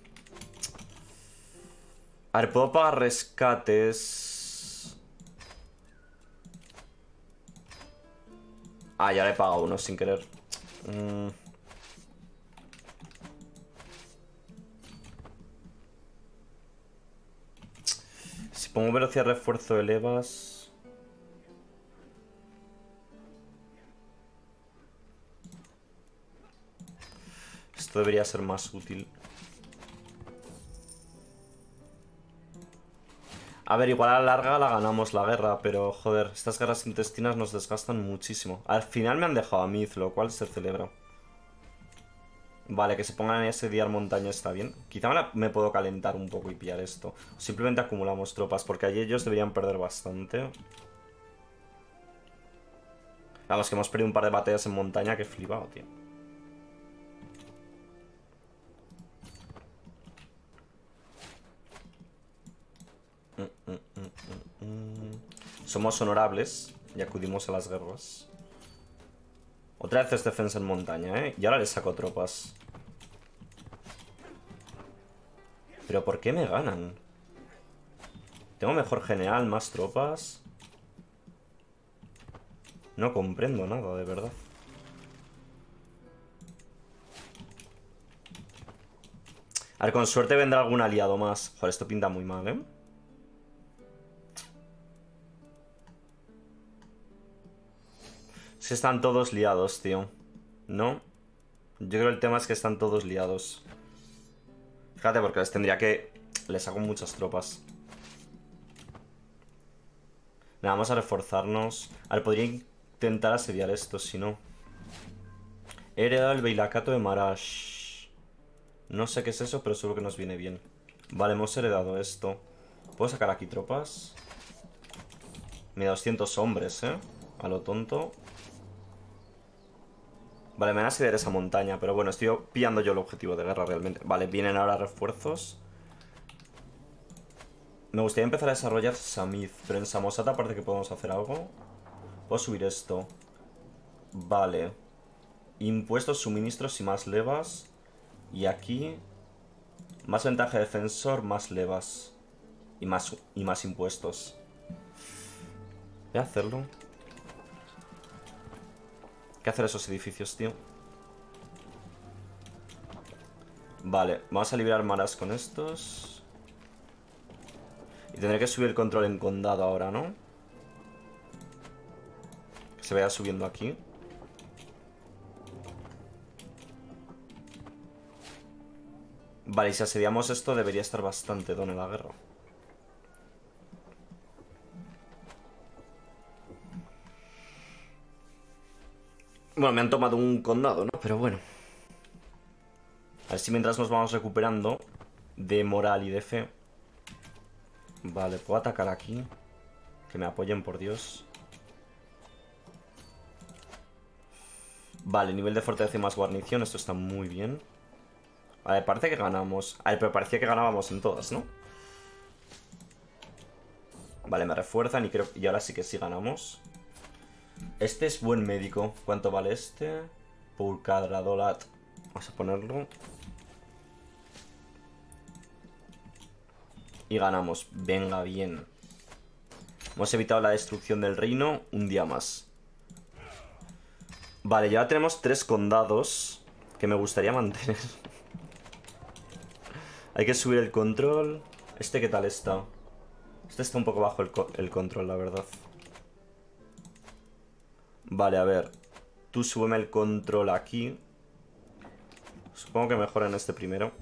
A ver, puedo pagar rescates. Ah, ya le he pagado uno sin querer. Mm. Si pongo velocidad refuerzo elevas... Esto debería ser más útil. A ver, igual a la larga la ganamos la guerra, pero joder, estas guerras intestinas nos desgastan muchísimo. Al final me han dejado a Myth, lo cual se celebra. Vale, que se pongan ese día montaña está bien. Quizá me, puedo calentar un poco y pillar esto. Simplemente acumulamos tropas, porque allí ellos deberían perder bastante. Vamos, que hemos perdido un par de batallas en montaña que flipado, tío. Somos honorables y acudimos a las guerras. Otra vez es defensa en montaña, ¿eh? Y ahora le saco tropas. ¿Pero por qué me ganan? Tengo mejor general, más tropas. No comprendo nada, de verdad. A ver, con suerte vendrá algún aliado más. Joder, esto pinta muy mal, ¿eh? Están todos liados, tío. ¿No? Yo creo que el tema es que están todos liados. Fíjate, porque les tendría que... Les hago muchas tropas. vamos a reforzarnos. A ver, podría intentar asediar esto, si no. He heredado el Beilacato de Marash. No sé qué es eso, pero seguro que nos viene bien. Vale, hemos heredado esto. ¿Puedo sacar aquí tropas? Mira, 200 hombres, ¿eh? A lo tonto. Vale, me van a esa montaña, pero bueno, estoy pillando yo el objetivo de guerra realmente. Vale, vienen ahora refuerzos. Me gustaría empezar a desarrollar Samith, pero en Samosata parece que podemos hacer algo. Puedo subir esto. Vale. Impuestos, suministros y más levas. Y aquí... Más ventaja de defensor, más levas. Y más, y más impuestos. Voy a hacerlo que hacer esos edificios, tío. Vale, vamos a liberar maras con estos. Y tendré que subir el control en condado ahora, ¿no? Que se vaya subiendo aquí. Vale, y si asediamos esto debería estar bastante don en la guerra. Bueno, me han tomado un condado, ¿no? Pero bueno. A ver si mientras nos vamos recuperando de moral y de fe. Vale, puedo atacar aquí. Que me apoyen, por Dios. Vale, nivel de fortaleza y más guarnición. Esto está muy bien. A ver, parece que ganamos. A ver, pero parecía que ganábamos en todas, ¿no? Vale, me refuerzan y creo y ahora sí que sí ganamos. Este es buen médico. ¿Cuánto vale este? Pulcadradolat. Vamos a ponerlo. Y ganamos. Venga, bien. Hemos evitado la destrucción del reino un día más. Vale, ya tenemos tres condados que me gustaría *laughs* mantener. Hay que subir el control. ¿Este qué tal está? Este está un poco bajo el, el control, la verdad. Vale, a ver. Tú súbeme el control aquí. Supongo que mejor en este primero.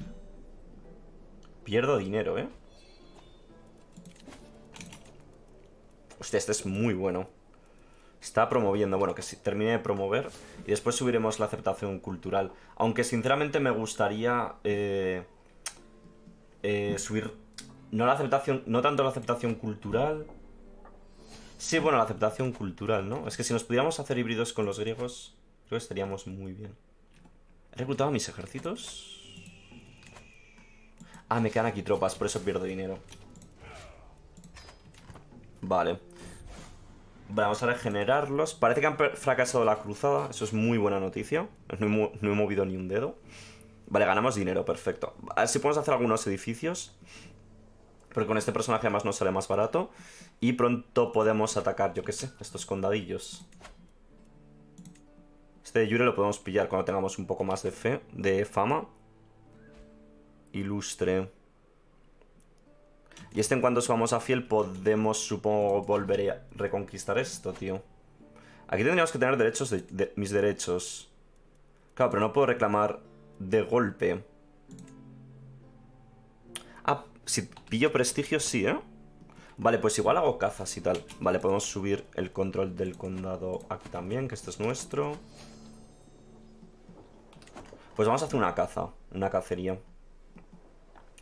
Pierdo dinero, ¿eh? Hostia, este es muy bueno. Está promoviendo, bueno, que termine de promover y después subiremos la aceptación cultural. Aunque sinceramente me gustaría eh, eh, subir, no la aceptación, no tanto la aceptación cultural. Sí, bueno, la aceptación cultural, ¿no? Es que si nos pudiéramos hacer híbridos con los griegos, creo que estaríamos muy bien. ¿He reclutado mis ejércitos? Ah, me quedan aquí tropas, por eso pierdo dinero. Vale. Vamos a regenerarlos. Parece que han fracasado la cruzada. Eso es muy buena noticia. No he, movido ni un dedo. Vale, ganamos dinero, perfecto. A ver si podemos hacer algunos edificios. Porque con este personaje además nos sale más barato. Y pronto podemos atacar, yo qué sé, estos condadillos. Este de Yure lo podemos pillar cuando tengamos un poco más de fe, de fama. Ilustre. Y este en cuanto subamos a fiel podemos, supongo, volver a reconquistar esto, tío. Aquí tendríamos que tener derechos de, mis derechos. Claro, pero no puedo reclamar de golpe. Ah, si pillo prestigio, sí, ¿eh? Vale, pues igual hago cazas y tal. Vale, podemos subir el control del condado aquí también, que este es nuestro. Pues vamos a hacer una caza, una cacería.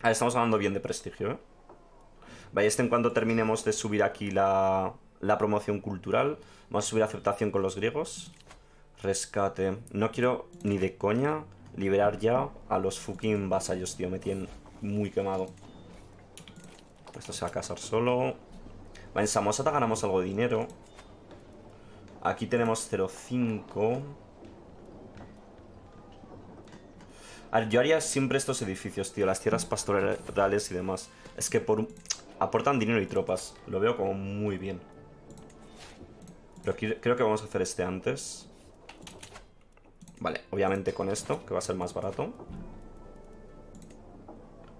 A ver, estamos hablando bien de prestigio, ¿eh? Vaya, este en cuanto terminemos de subir aquí la, la promoción cultural. Vamos a subir aceptación con los griegos. Rescate. No quiero ni de coña liberar ya a los fucking vasallos, tío. Me tienen muy quemado. Esto se va a casar solo. En Samosata ganamos algo de dinero. Aquí tenemos 0,5. A ver, yo haría siempre estos edificios, tío. Las tierras pastorales y demás. Es que por aportan dinero y tropas. Lo veo como muy bien. Pero creo que vamos a hacer este antes. Vale, obviamente con esto, que va a ser más barato.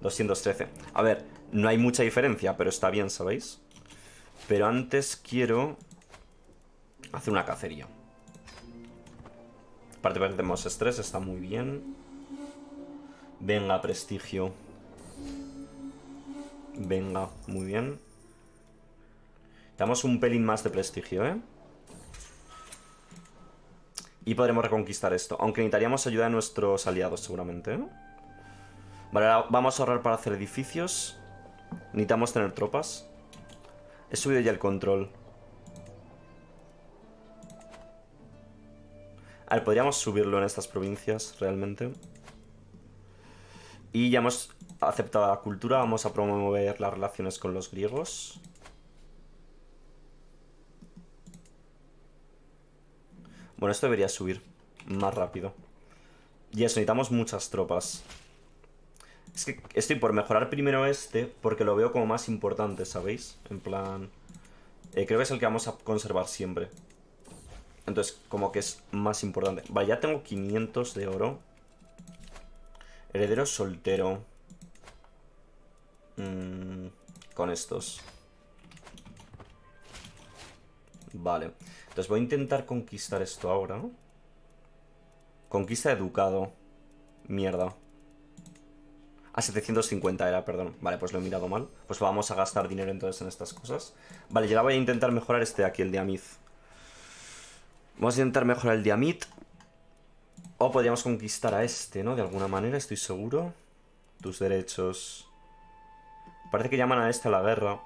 213. A ver, no hay mucha diferencia, pero está bien, ¿sabéis? Pero antes quiero hacer una cacería. Aparte perdemos estrés, está muy bien. Venga, prestigio. Venga, muy bien. Damos un pelín más de prestigio, ¿eh? Y podremos reconquistar esto. Aunque necesitaríamos ayuda de nuestros aliados, seguramente, ¿eh? Vale, ahora vamos a ahorrar para hacer edificios. Necesitamos tener tropas. He subido ya el control. A ver, podríamos subirlo en estas provincias, realmente. Y ya hemos aceptado la cultura, vamos a promover las relaciones con los griegos. Bueno, esto debería subir más rápido. Y eso, necesitamos muchas tropas. Es que estoy por mejorar primero este porque lo veo como más importante, ¿sabéis? En plan... Eh, creo que es el que vamos a conservar siempre. Entonces, como que es más importante. Vale, ya tengo 500 de oro. Heredero soltero. Mm, con estos. Vale. Entonces voy a intentar conquistar esto ahora. Conquista educado. Mierda. A 750 era, perdón. Vale, pues lo he mirado mal. Pues vamos a gastar dinero entonces en estas cosas. Vale, ya voy a intentar mejorar este de aquí, el diamiz. Vamos a intentar mejorar el diamit. O podríamos conquistar a este, ¿no? De alguna manera, estoy seguro. Tus derechos. Parece que llaman a este a la guerra.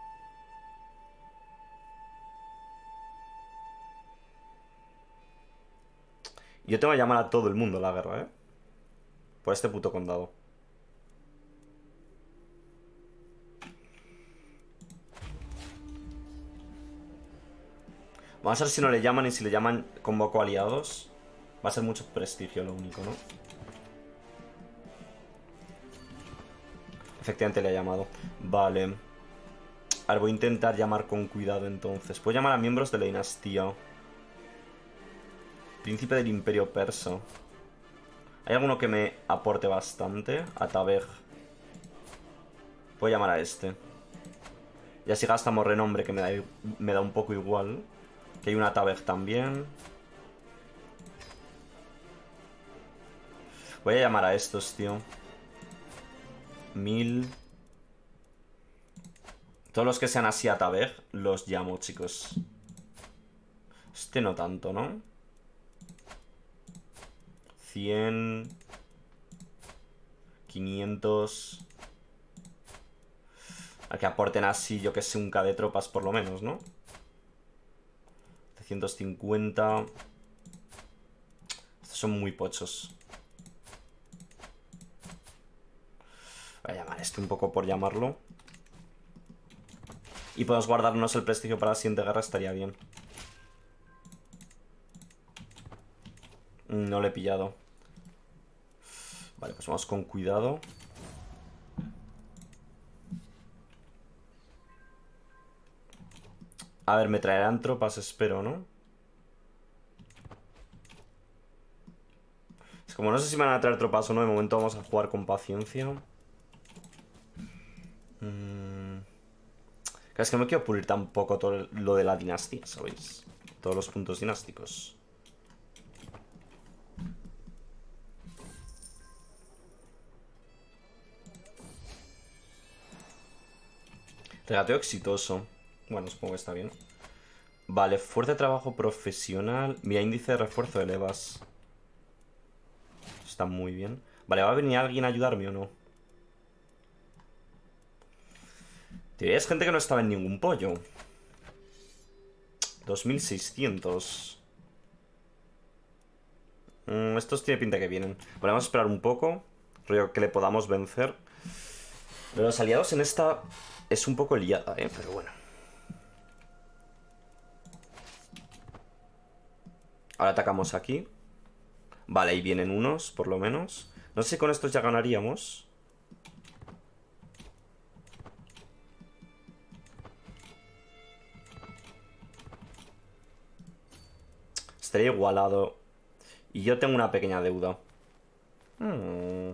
Yo tengo que llamar a todo el mundo a la guerra, ¿eh? Por este puto condado. Vamos a ver si no le llaman y si le llaman convoco aliados. Va a ser mucho prestigio lo único, ¿no? Efectivamente le ha llamado. Vale. A ver, voy a intentar llamar con cuidado entonces. Puedo llamar a miembros de la dinastía. Príncipe del imperio persa. ¿Hay alguno que me aporte bastante? A Tabeg. Puedo llamar a este. Y así gastamos renombre, que me da, me da un poco igual. Que hay una Tabeg también. Voy a llamar a estos, tío. Mil. Todos los que sean así a Tabeg los llamo, chicos. Este no tanto, ¿no? 100. 500. A que aporten así, yo que sé, un K de tropas por lo menos, ¿no? 150. Estos son muy pochos. Voy a llamar este un poco por llamarlo. Y podemos guardarnos el prestigio para la siguiente guerra, estaría bien. No le he pillado. Vale, pues vamos con cuidado. A ver, me traerán tropas, espero, ¿no? Es como no sé si me van a traer tropas o no, de momento vamos a jugar con paciencia. Mm. Es que no quiero pulir tampoco todo lo de la dinastía, ¿sabéis? Todos los puntos dinásticos. Regateo exitoso. Bueno, supongo que está bien. Vale, fuerte trabajo profesional. Mira, índice de refuerzo de levas. Está muy bien. Vale, ¿va a venir alguien a ayudarme o no? Es gente que no estaba en ningún pollo. 2600. Mm, estos tiene pinta que vienen. Vale, vamos a esperar un poco. Creo que le podamos vencer. Pero los aliados en esta es un poco liada, ¿eh? Pero bueno. Ahora atacamos aquí. Vale, ahí vienen unos, por lo menos. No sé si con estos ya ganaríamos. Estaría igualado. Y yo tengo una pequeña deuda. Hmm.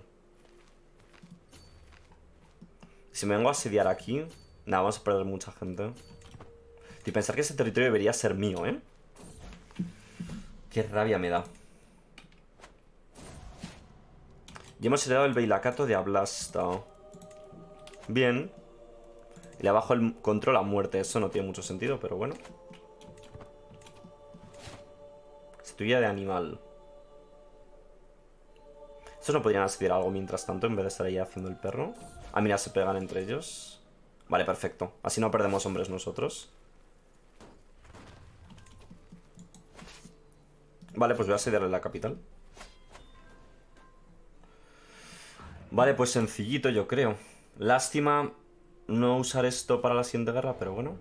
Si me vengo a asediar aquí... Nada, vamos a perder mucha gente. Y pensar que ese territorio debería ser mío, ¿eh? Qué rabia me da. Y hemos heredado el Beilacato de Ablasta. Bien. Y le abajo el control a muerte. Eso no tiene mucho sentido, pero bueno. Estudia de animal. Estos no podrían asediar algo mientras tanto en vez de estar ahí haciendo el perro. Ah, mira, se pegan entre ellos. Vale, perfecto. Así no perdemos hombres nosotros. Vale, pues voy a asediarle la capital. Vale, pues sencillito yo creo. Lástima no usar esto para la siguiente guerra, pero bueno.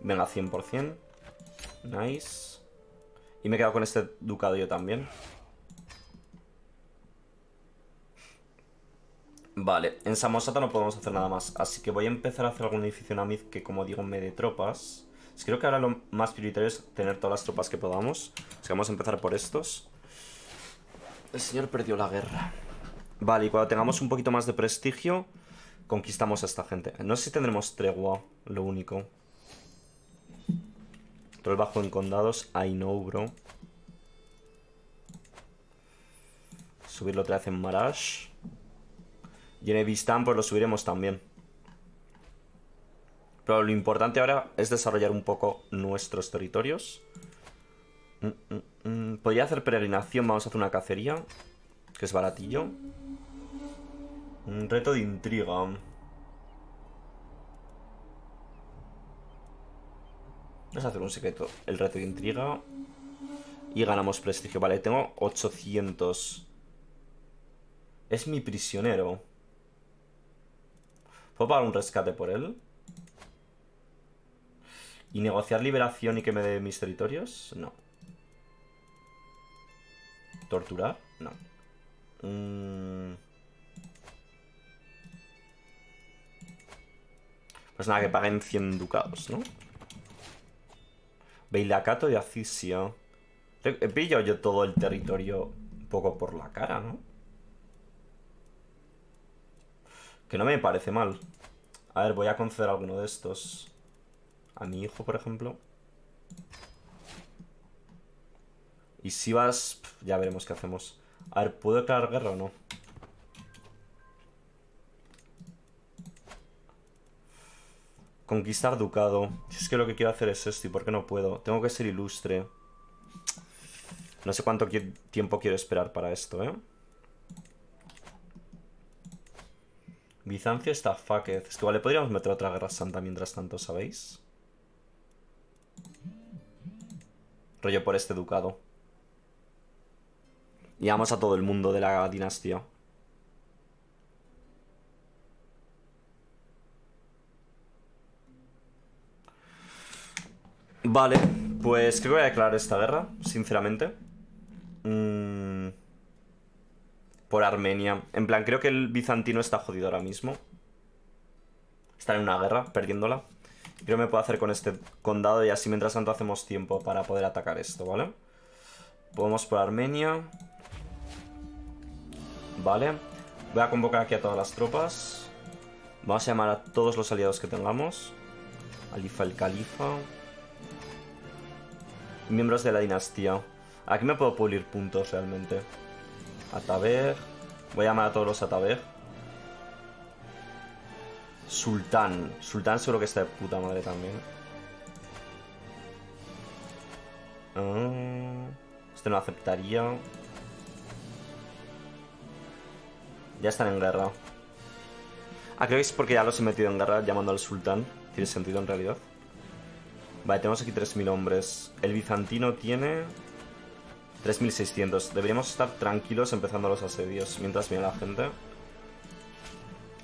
Venga, 100%. Nice. Y me he quedado con este ducado yo también. Vale, en Samosata no podemos hacer nada más. Así que voy a empezar a hacer algún edificio en Amid que, como digo, me dé tropas. Creo que ahora lo más prioritario es tener todas las tropas que podamos. Así que vamos a empezar por estos. El señor perdió la guerra. Vale, y cuando tengamos un poquito más de prestigio, conquistamos a esta gente. No sé si tendremos tregua, lo único. Troll bajo en condados. I know, bro. Subirlo otra vez en Marash. Y en Evistan pues lo subiremos también. Pero lo importante ahora es desarrollar un poco nuestros territorios. Mm, mm, mm. Podría hacer peregrinación, vamos a hacer una cacería. Que es baratillo. Un reto de intriga. Vamos a hacer un secreto. El reto de intriga. Y ganamos prestigio. Vale, tengo 800. Es mi prisionero. ¿Puedo pagar un rescate por él? ¿Y negociar liberación y que me dé mis territorios? No. ¿Torturar? No. Mm. Pues nada, que paguen 100 ducados, ¿no? Beilacato de Asisio. He pillado yo todo el territorio un poco por la cara, ¿no? Que no me parece mal. A ver, voy a conceder alguno de estos. A mi hijo, por ejemplo. Y si vas... Ya veremos qué hacemos. A ver, ¿puedo declarar guerra o no? Conquistar ducado. Si es que lo que quiero hacer es esto, ¿y por qué no puedo? Tengo que ser ilustre. No sé cuánto tiempo quiero esperar para esto, ¿eh? Bizancio está fucked. Es que vale, podríamos meter otra guerra santa mientras tanto, ¿sabéis? Rollo por este ducado. Y vamos a todo el mundo de la dinastía. Vale, pues creo que voy a declarar esta guerra, sinceramente. Mm, por Armenia. En plan, creo que el bizantino está jodido ahora mismo. Está en una guerra, perdiéndola. Que me puedo hacer con este condado y así mientras tanto hacemos tiempo para poder atacar esto, ¿vale? Podemos por Armenia. Vale. Voy a convocar aquí a todas las tropas. Vamos a llamar a todos los aliados que tengamos. Alifa el Califa. Miembros de la dinastía. Aquí me puedo pulir puntos realmente. Ataber. Voy a llamar a todos los Ataber. Sultán. Sultán seguro que está de puta madre también. Ah, este no aceptaría. Ya están en guerra. Ah, creo que es porque ya los he metido en guerra llamando al sultán. Tiene sentido en realidad. Vale, tenemos aquí 3.000 hombres. El bizantino tiene 3.600. Deberíamos estar tranquilos empezando los asedios mientras viene la gente.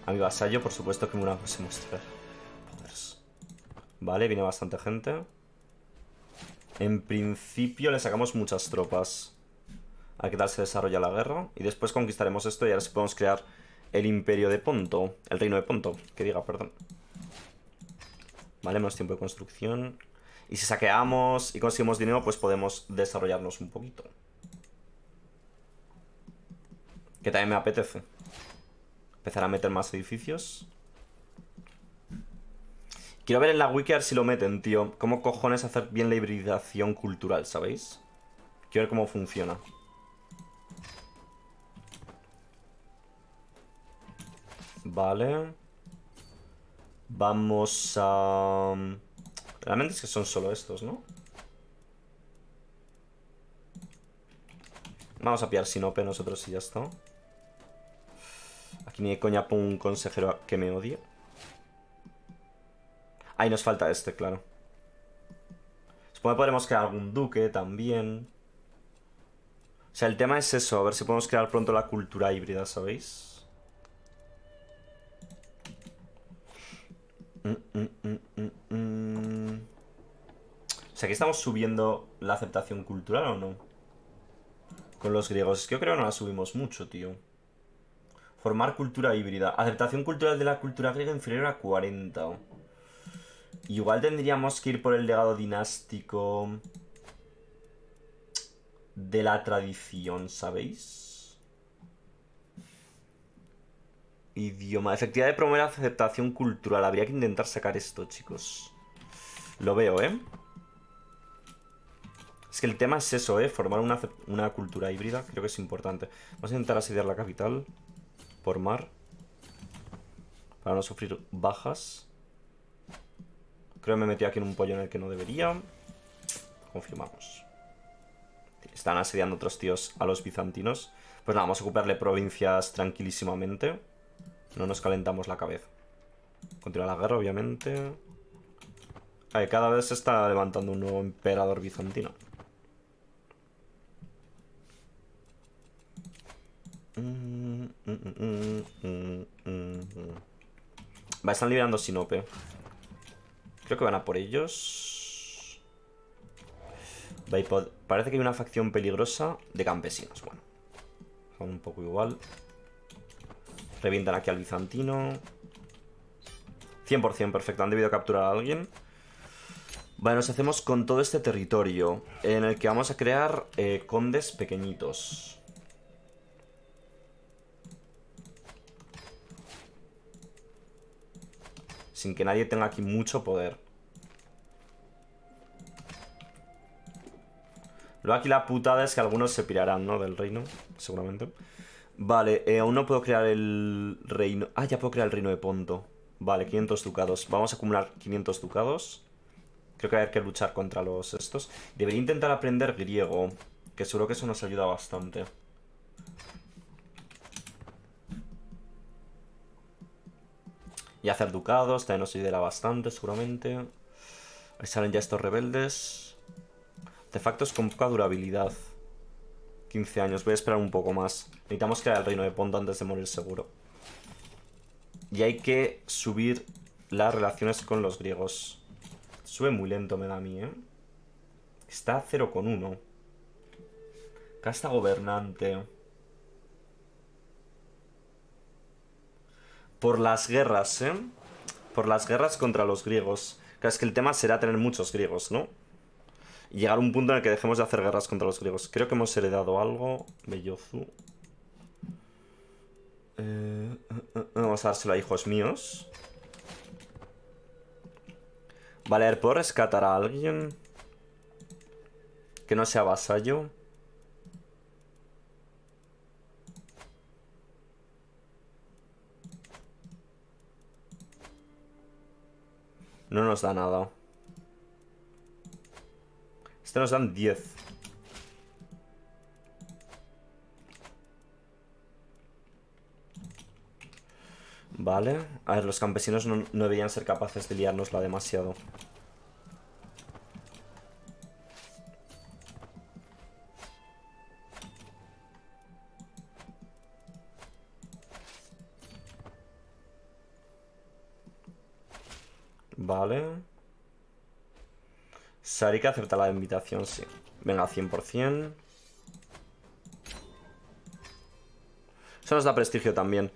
A mi vasallo, por supuesto que me una se muestra. Vale, viene bastante gente. En principio le sacamos muchas tropas. A qué tal se desarrolla la guerra. Y después conquistaremos esto y ahora sí podemos crear el imperio de Ponto. El reino de Ponto, que diga, perdón. Vale, menos tiempo de construcción. Y si saqueamos y conseguimos dinero, pues podemos desarrollarnos un poquito. Que también me apetece. Empezar a meter más edificios. Quiero ver en la wiki a ver si lo meten, tío. ¿Cómo cojones hacer bien la hibridación cultural, sabéis? Quiero ver cómo funciona. Vale. Vamos a... Realmente es que son solo estos, ¿no? Vamos a pillar Sinope nosotros y ya está. Ni coña pongo un consejero que me odie. Ahí nos falta este, claro. Supongo que podremos crear algún duque también. O sea, el tema es eso, a ver si podemos crear pronto la cultura híbrida, ¿sabéis? Mm, mm, mm, o sea, que estamos subiendo la aceptación cultural o no? Con los griegos. Es que yo creo que no la subimos mucho, tío. Formar cultura híbrida. Aceptación cultural de la cultura griega inferior a 40. Igual tendríamos que ir por el legado dinástico de la tradición, ¿sabéis? Idioma. Efectividad de promover aceptación cultural. Habría que intentar sacar esto, chicos. Lo veo, ¿eh? Es que el tema es eso, ¿eh? Formar una, una cultura híbrida creo que es importante. Vamos a intentar asediar la capital por mar. Para no sufrir bajas. Creo que me metí aquí en un pollo en el que no debería. Confirmamos. Están asediando otros tíos a los bizantinos. Pues nada, vamos a ocuparle provincias tranquilísimamente. No nos calentamos la cabeza. Continúa la guerra, obviamente. cada vez se está levantando un nuevo emperador bizantino. Va, están liberando Sinope. Creo que van a por ellos. Parece que hay una facción peligrosa de campesinos. Bueno, un poco igual. Revientan aquí al bizantino. 100% perfecto, han debido capturar a alguien. Vale, nos hacemos con todo este territorio en el que vamos a crear eh, condes pequeñitos. Sin que nadie tenga aquí mucho poder. Luego aquí la putada es que algunos se pirarán, ¿no? Del reino, seguramente. Vale, eh, aún no puedo crear el reino... Ah, ya puedo crear el reino de Ponto. Vale, 500 ducados. Vamos a acumular 500 ducados. Creo que hay que luchar contra los estos. Debería intentar aprender griego, que seguro que eso nos ayuda bastante. Y hacer ducados, también nos ayudará bastante, seguramente. Ahí salen ya estos rebeldes. Artefactos con poca durabilidad. 15 años, voy a esperar un poco más. Necesitamos crear el reino de Ponto antes de morir seguro. Y hay que subir las relaciones con los griegos. Sube muy lento, me da a mí, ¿eh? Está a 0,1. Casta gobernante. Por las guerras, ¿eh? Por las guerras contra los griegos. Claro, es que el tema será tener muchos griegos, ¿no? Y llegar a un punto en el que dejemos de hacer guerras contra los griegos. Creo que hemos heredado algo. Bellozu. Eh, vamos a dárselo a hijos míos. Vale, a ver, ¿puedo rescatar a alguien? Que no sea vasallo. No nos da nada. Este nos dan 10. Vale. A ver, los campesinos no, deberían ser capaces de liárnosla demasiado. Sarika acepta la invitación, sí. Venga, 100%. Eso nos da prestigio también.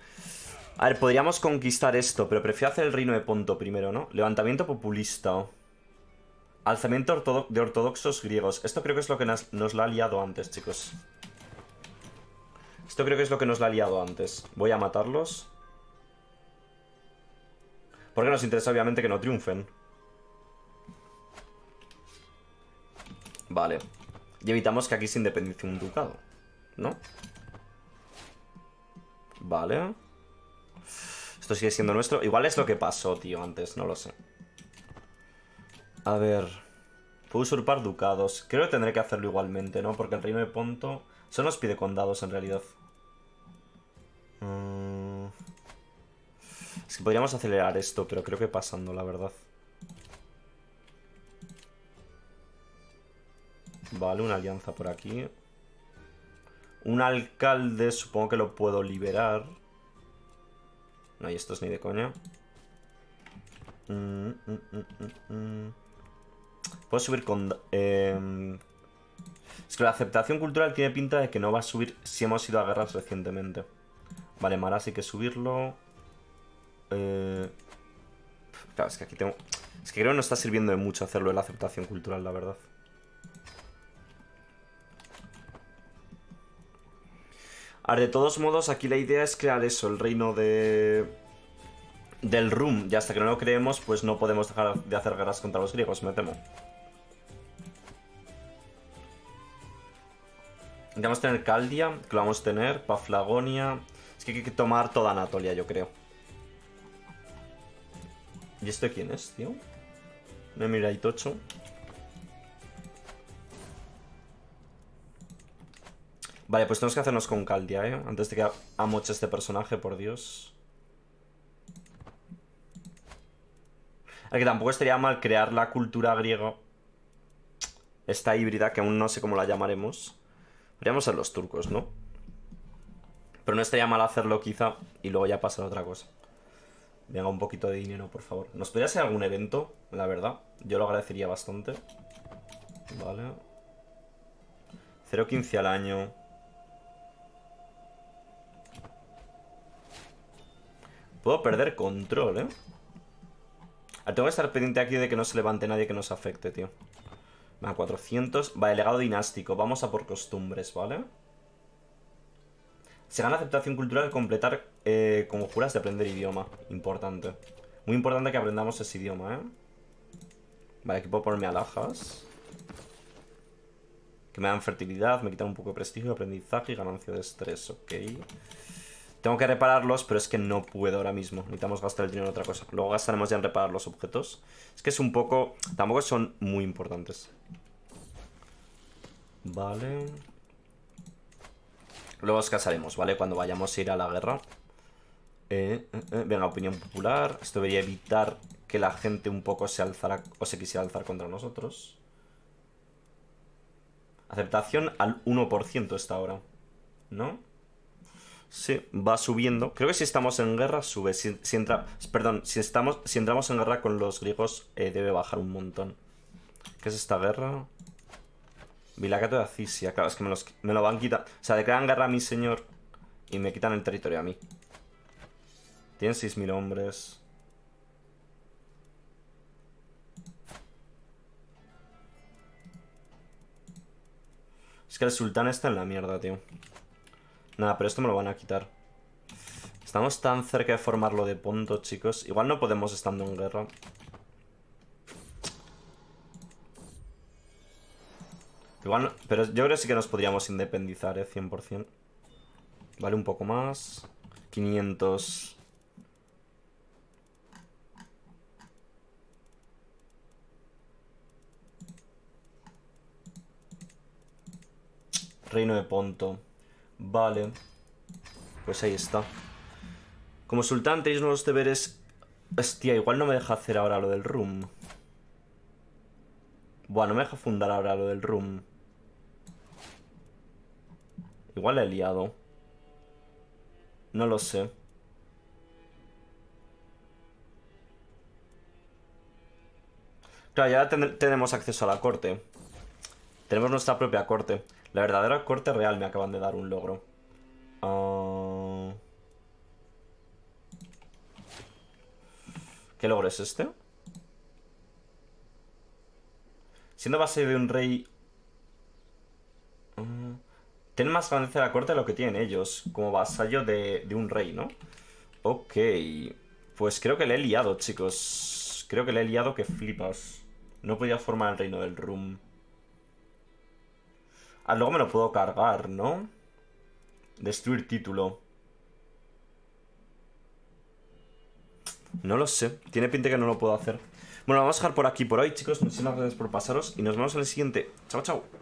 A ver, podríamos conquistar esto, pero prefiero hacer el reino de Ponto primero, ¿no? Levantamiento populista. Alzamiento de ortodoxos griegos. Esto creo que es lo que nos, nos la ha liado antes, chicos. Esto creo que es lo que nos la ha liado antes. Voy a matarlos. Porque nos interesa obviamente que no triunfen. Vale. Y evitamos que aquí se independice un ducado. ¿No? Vale. Esto sigue siendo nuestro. Igual es lo que pasó, tío, antes. No lo sé. A ver... Puedo usurpar ducados. Creo que tendré que hacerlo igualmente, ¿no? Porque el reino de Ponto... Eso nos pide condados, en realidad. Mm. Es que podríamos acelerar esto, pero creo que pasando, la verdad. Vale, una alianza por aquí. Un alcalde supongo que lo puedo liberar. No, hay estos ni de coña. Mm, mm, mm, Puedo subir con... Em, es que la aceptación cultural tiene pinta de que no va a subir si hemos ido a guerras recientemente. Vale, Mara sí que subirlo. Eh, claro, es que aquí tengo... Es que creo que no está sirviendo de mucho hacerlo de la aceptación cultural, la verdad. A ver, de todos modos, aquí la idea es crear eso, el reino de... Del Rum. Y hasta que no lo creemos, pues no podemos dejar de hacer guerras contra los griegos, me temo. Vamos a tener Caldia, que lo vamos a tener, Paflagonia. Es que hay que tomar toda Anatolia, yo creo. ¿Y este quién es, tío? Me Vale, pues tenemos que hacernos con Caldia, ¿eh? Antes de que amoche este personaje, por Dios. Que tampoco estaría mal crear la cultura griega. Esta híbrida, que aún no sé cómo la llamaremos. Podríamos ser los turcos, ¿no? Pero no estaría mal hacerlo quizá y luego ya pasar otra cosa. Venga, un poquito de dinero, por favor. ¿Nos podría hacer algún evento? La verdad. Yo lo agradecería bastante. Vale. 0.15 al año. Puedo perder control, ¿eh? tengo que estar pendiente aquí de que no se levante nadie que nos afecte, tío. Va, 400. Vale, legado dinástico. Vamos a por costumbres, ¿vale? Se gana aceptación cultural al completar eh, conjuras de aprender idioma. Importante. Muy importante que aprendamos ese idioma, ¿eh? Vale, aquí puedo ponerme alhajas. Que me dan fertilidad, me quitan un poco de prestigio, aprendizaje y ganancia de estrés, ok. Tengo que repararlos, pero es que no puedo ahora mismo. Necesitamos gastar el dinero en otra cosa. Luego gastaremos ya en reparar los objetos. Es que es un poco... Tampoco son muy importantes. Vale. Luego os casaremos, ¿vale? Cuando vayamos a ir a la guerra. Eh, eh, eh. Venga, opinión popular. Esto debería evitar que la gente un poco se alzara o se quisiera alzar contra nosotros. Aceptación al 1% esta hora. ¿No? Sí, va subiendo. Creo que si estamos en guerra, sube. Si, entra, perdón, si, estamos, si entramos en guerra con los griegos, eh, debe bajar un montón. ¿Qué es esta guerra? Vilacato de Acisia. Claro, es que me, me lo van quitar. O sea, declaran guerra a mi señor y me quitan el territorio a mí. Tienen 6.000 hombres. Es que el sultán está en la mierda, tío. Nada, pero esto me lo van a quitar. Estamos tan cerca de formarlo de punto, chicos. Igual no podemos estando en guerra. Igual Pero yo creo que sí que nos podríamos independizar, eh, 100%. Vale, un poco más. 500... Reino de Ponto. Vale. Pues ahí está. Como sultán tenéis nuevos deberes... Hostia, igual no me deja hacer ahora lo del room. Buah, no me deja fundar ahora lo del room. Igual he liado. No lo sé. Claro, ya tenemos acceso a la corte. Tenemos nuestra propia corte. La verdadera corte real me acaban de dar un logro. Ah. ¿Qué logro es este? Siendo base de un rey... Uh... Tienen más grandeza de la corte de lo que tienen ellos, como vasallo de, de un rey, ¿no? Ok. Pues creo que le he liado, chicos. Creo que le he liado que flipas. No podía formar el reino del Room. Ah, luego me lo puedo cargar, ¿no? Destruir título. No lo sé. Tiene pinta que no lo puedo hacer. Bueno, vamos a dejar por aquí por hoy, chicos. Muchísimas gracias por pasaros y nos vemos en el siguiente. Chao, chao.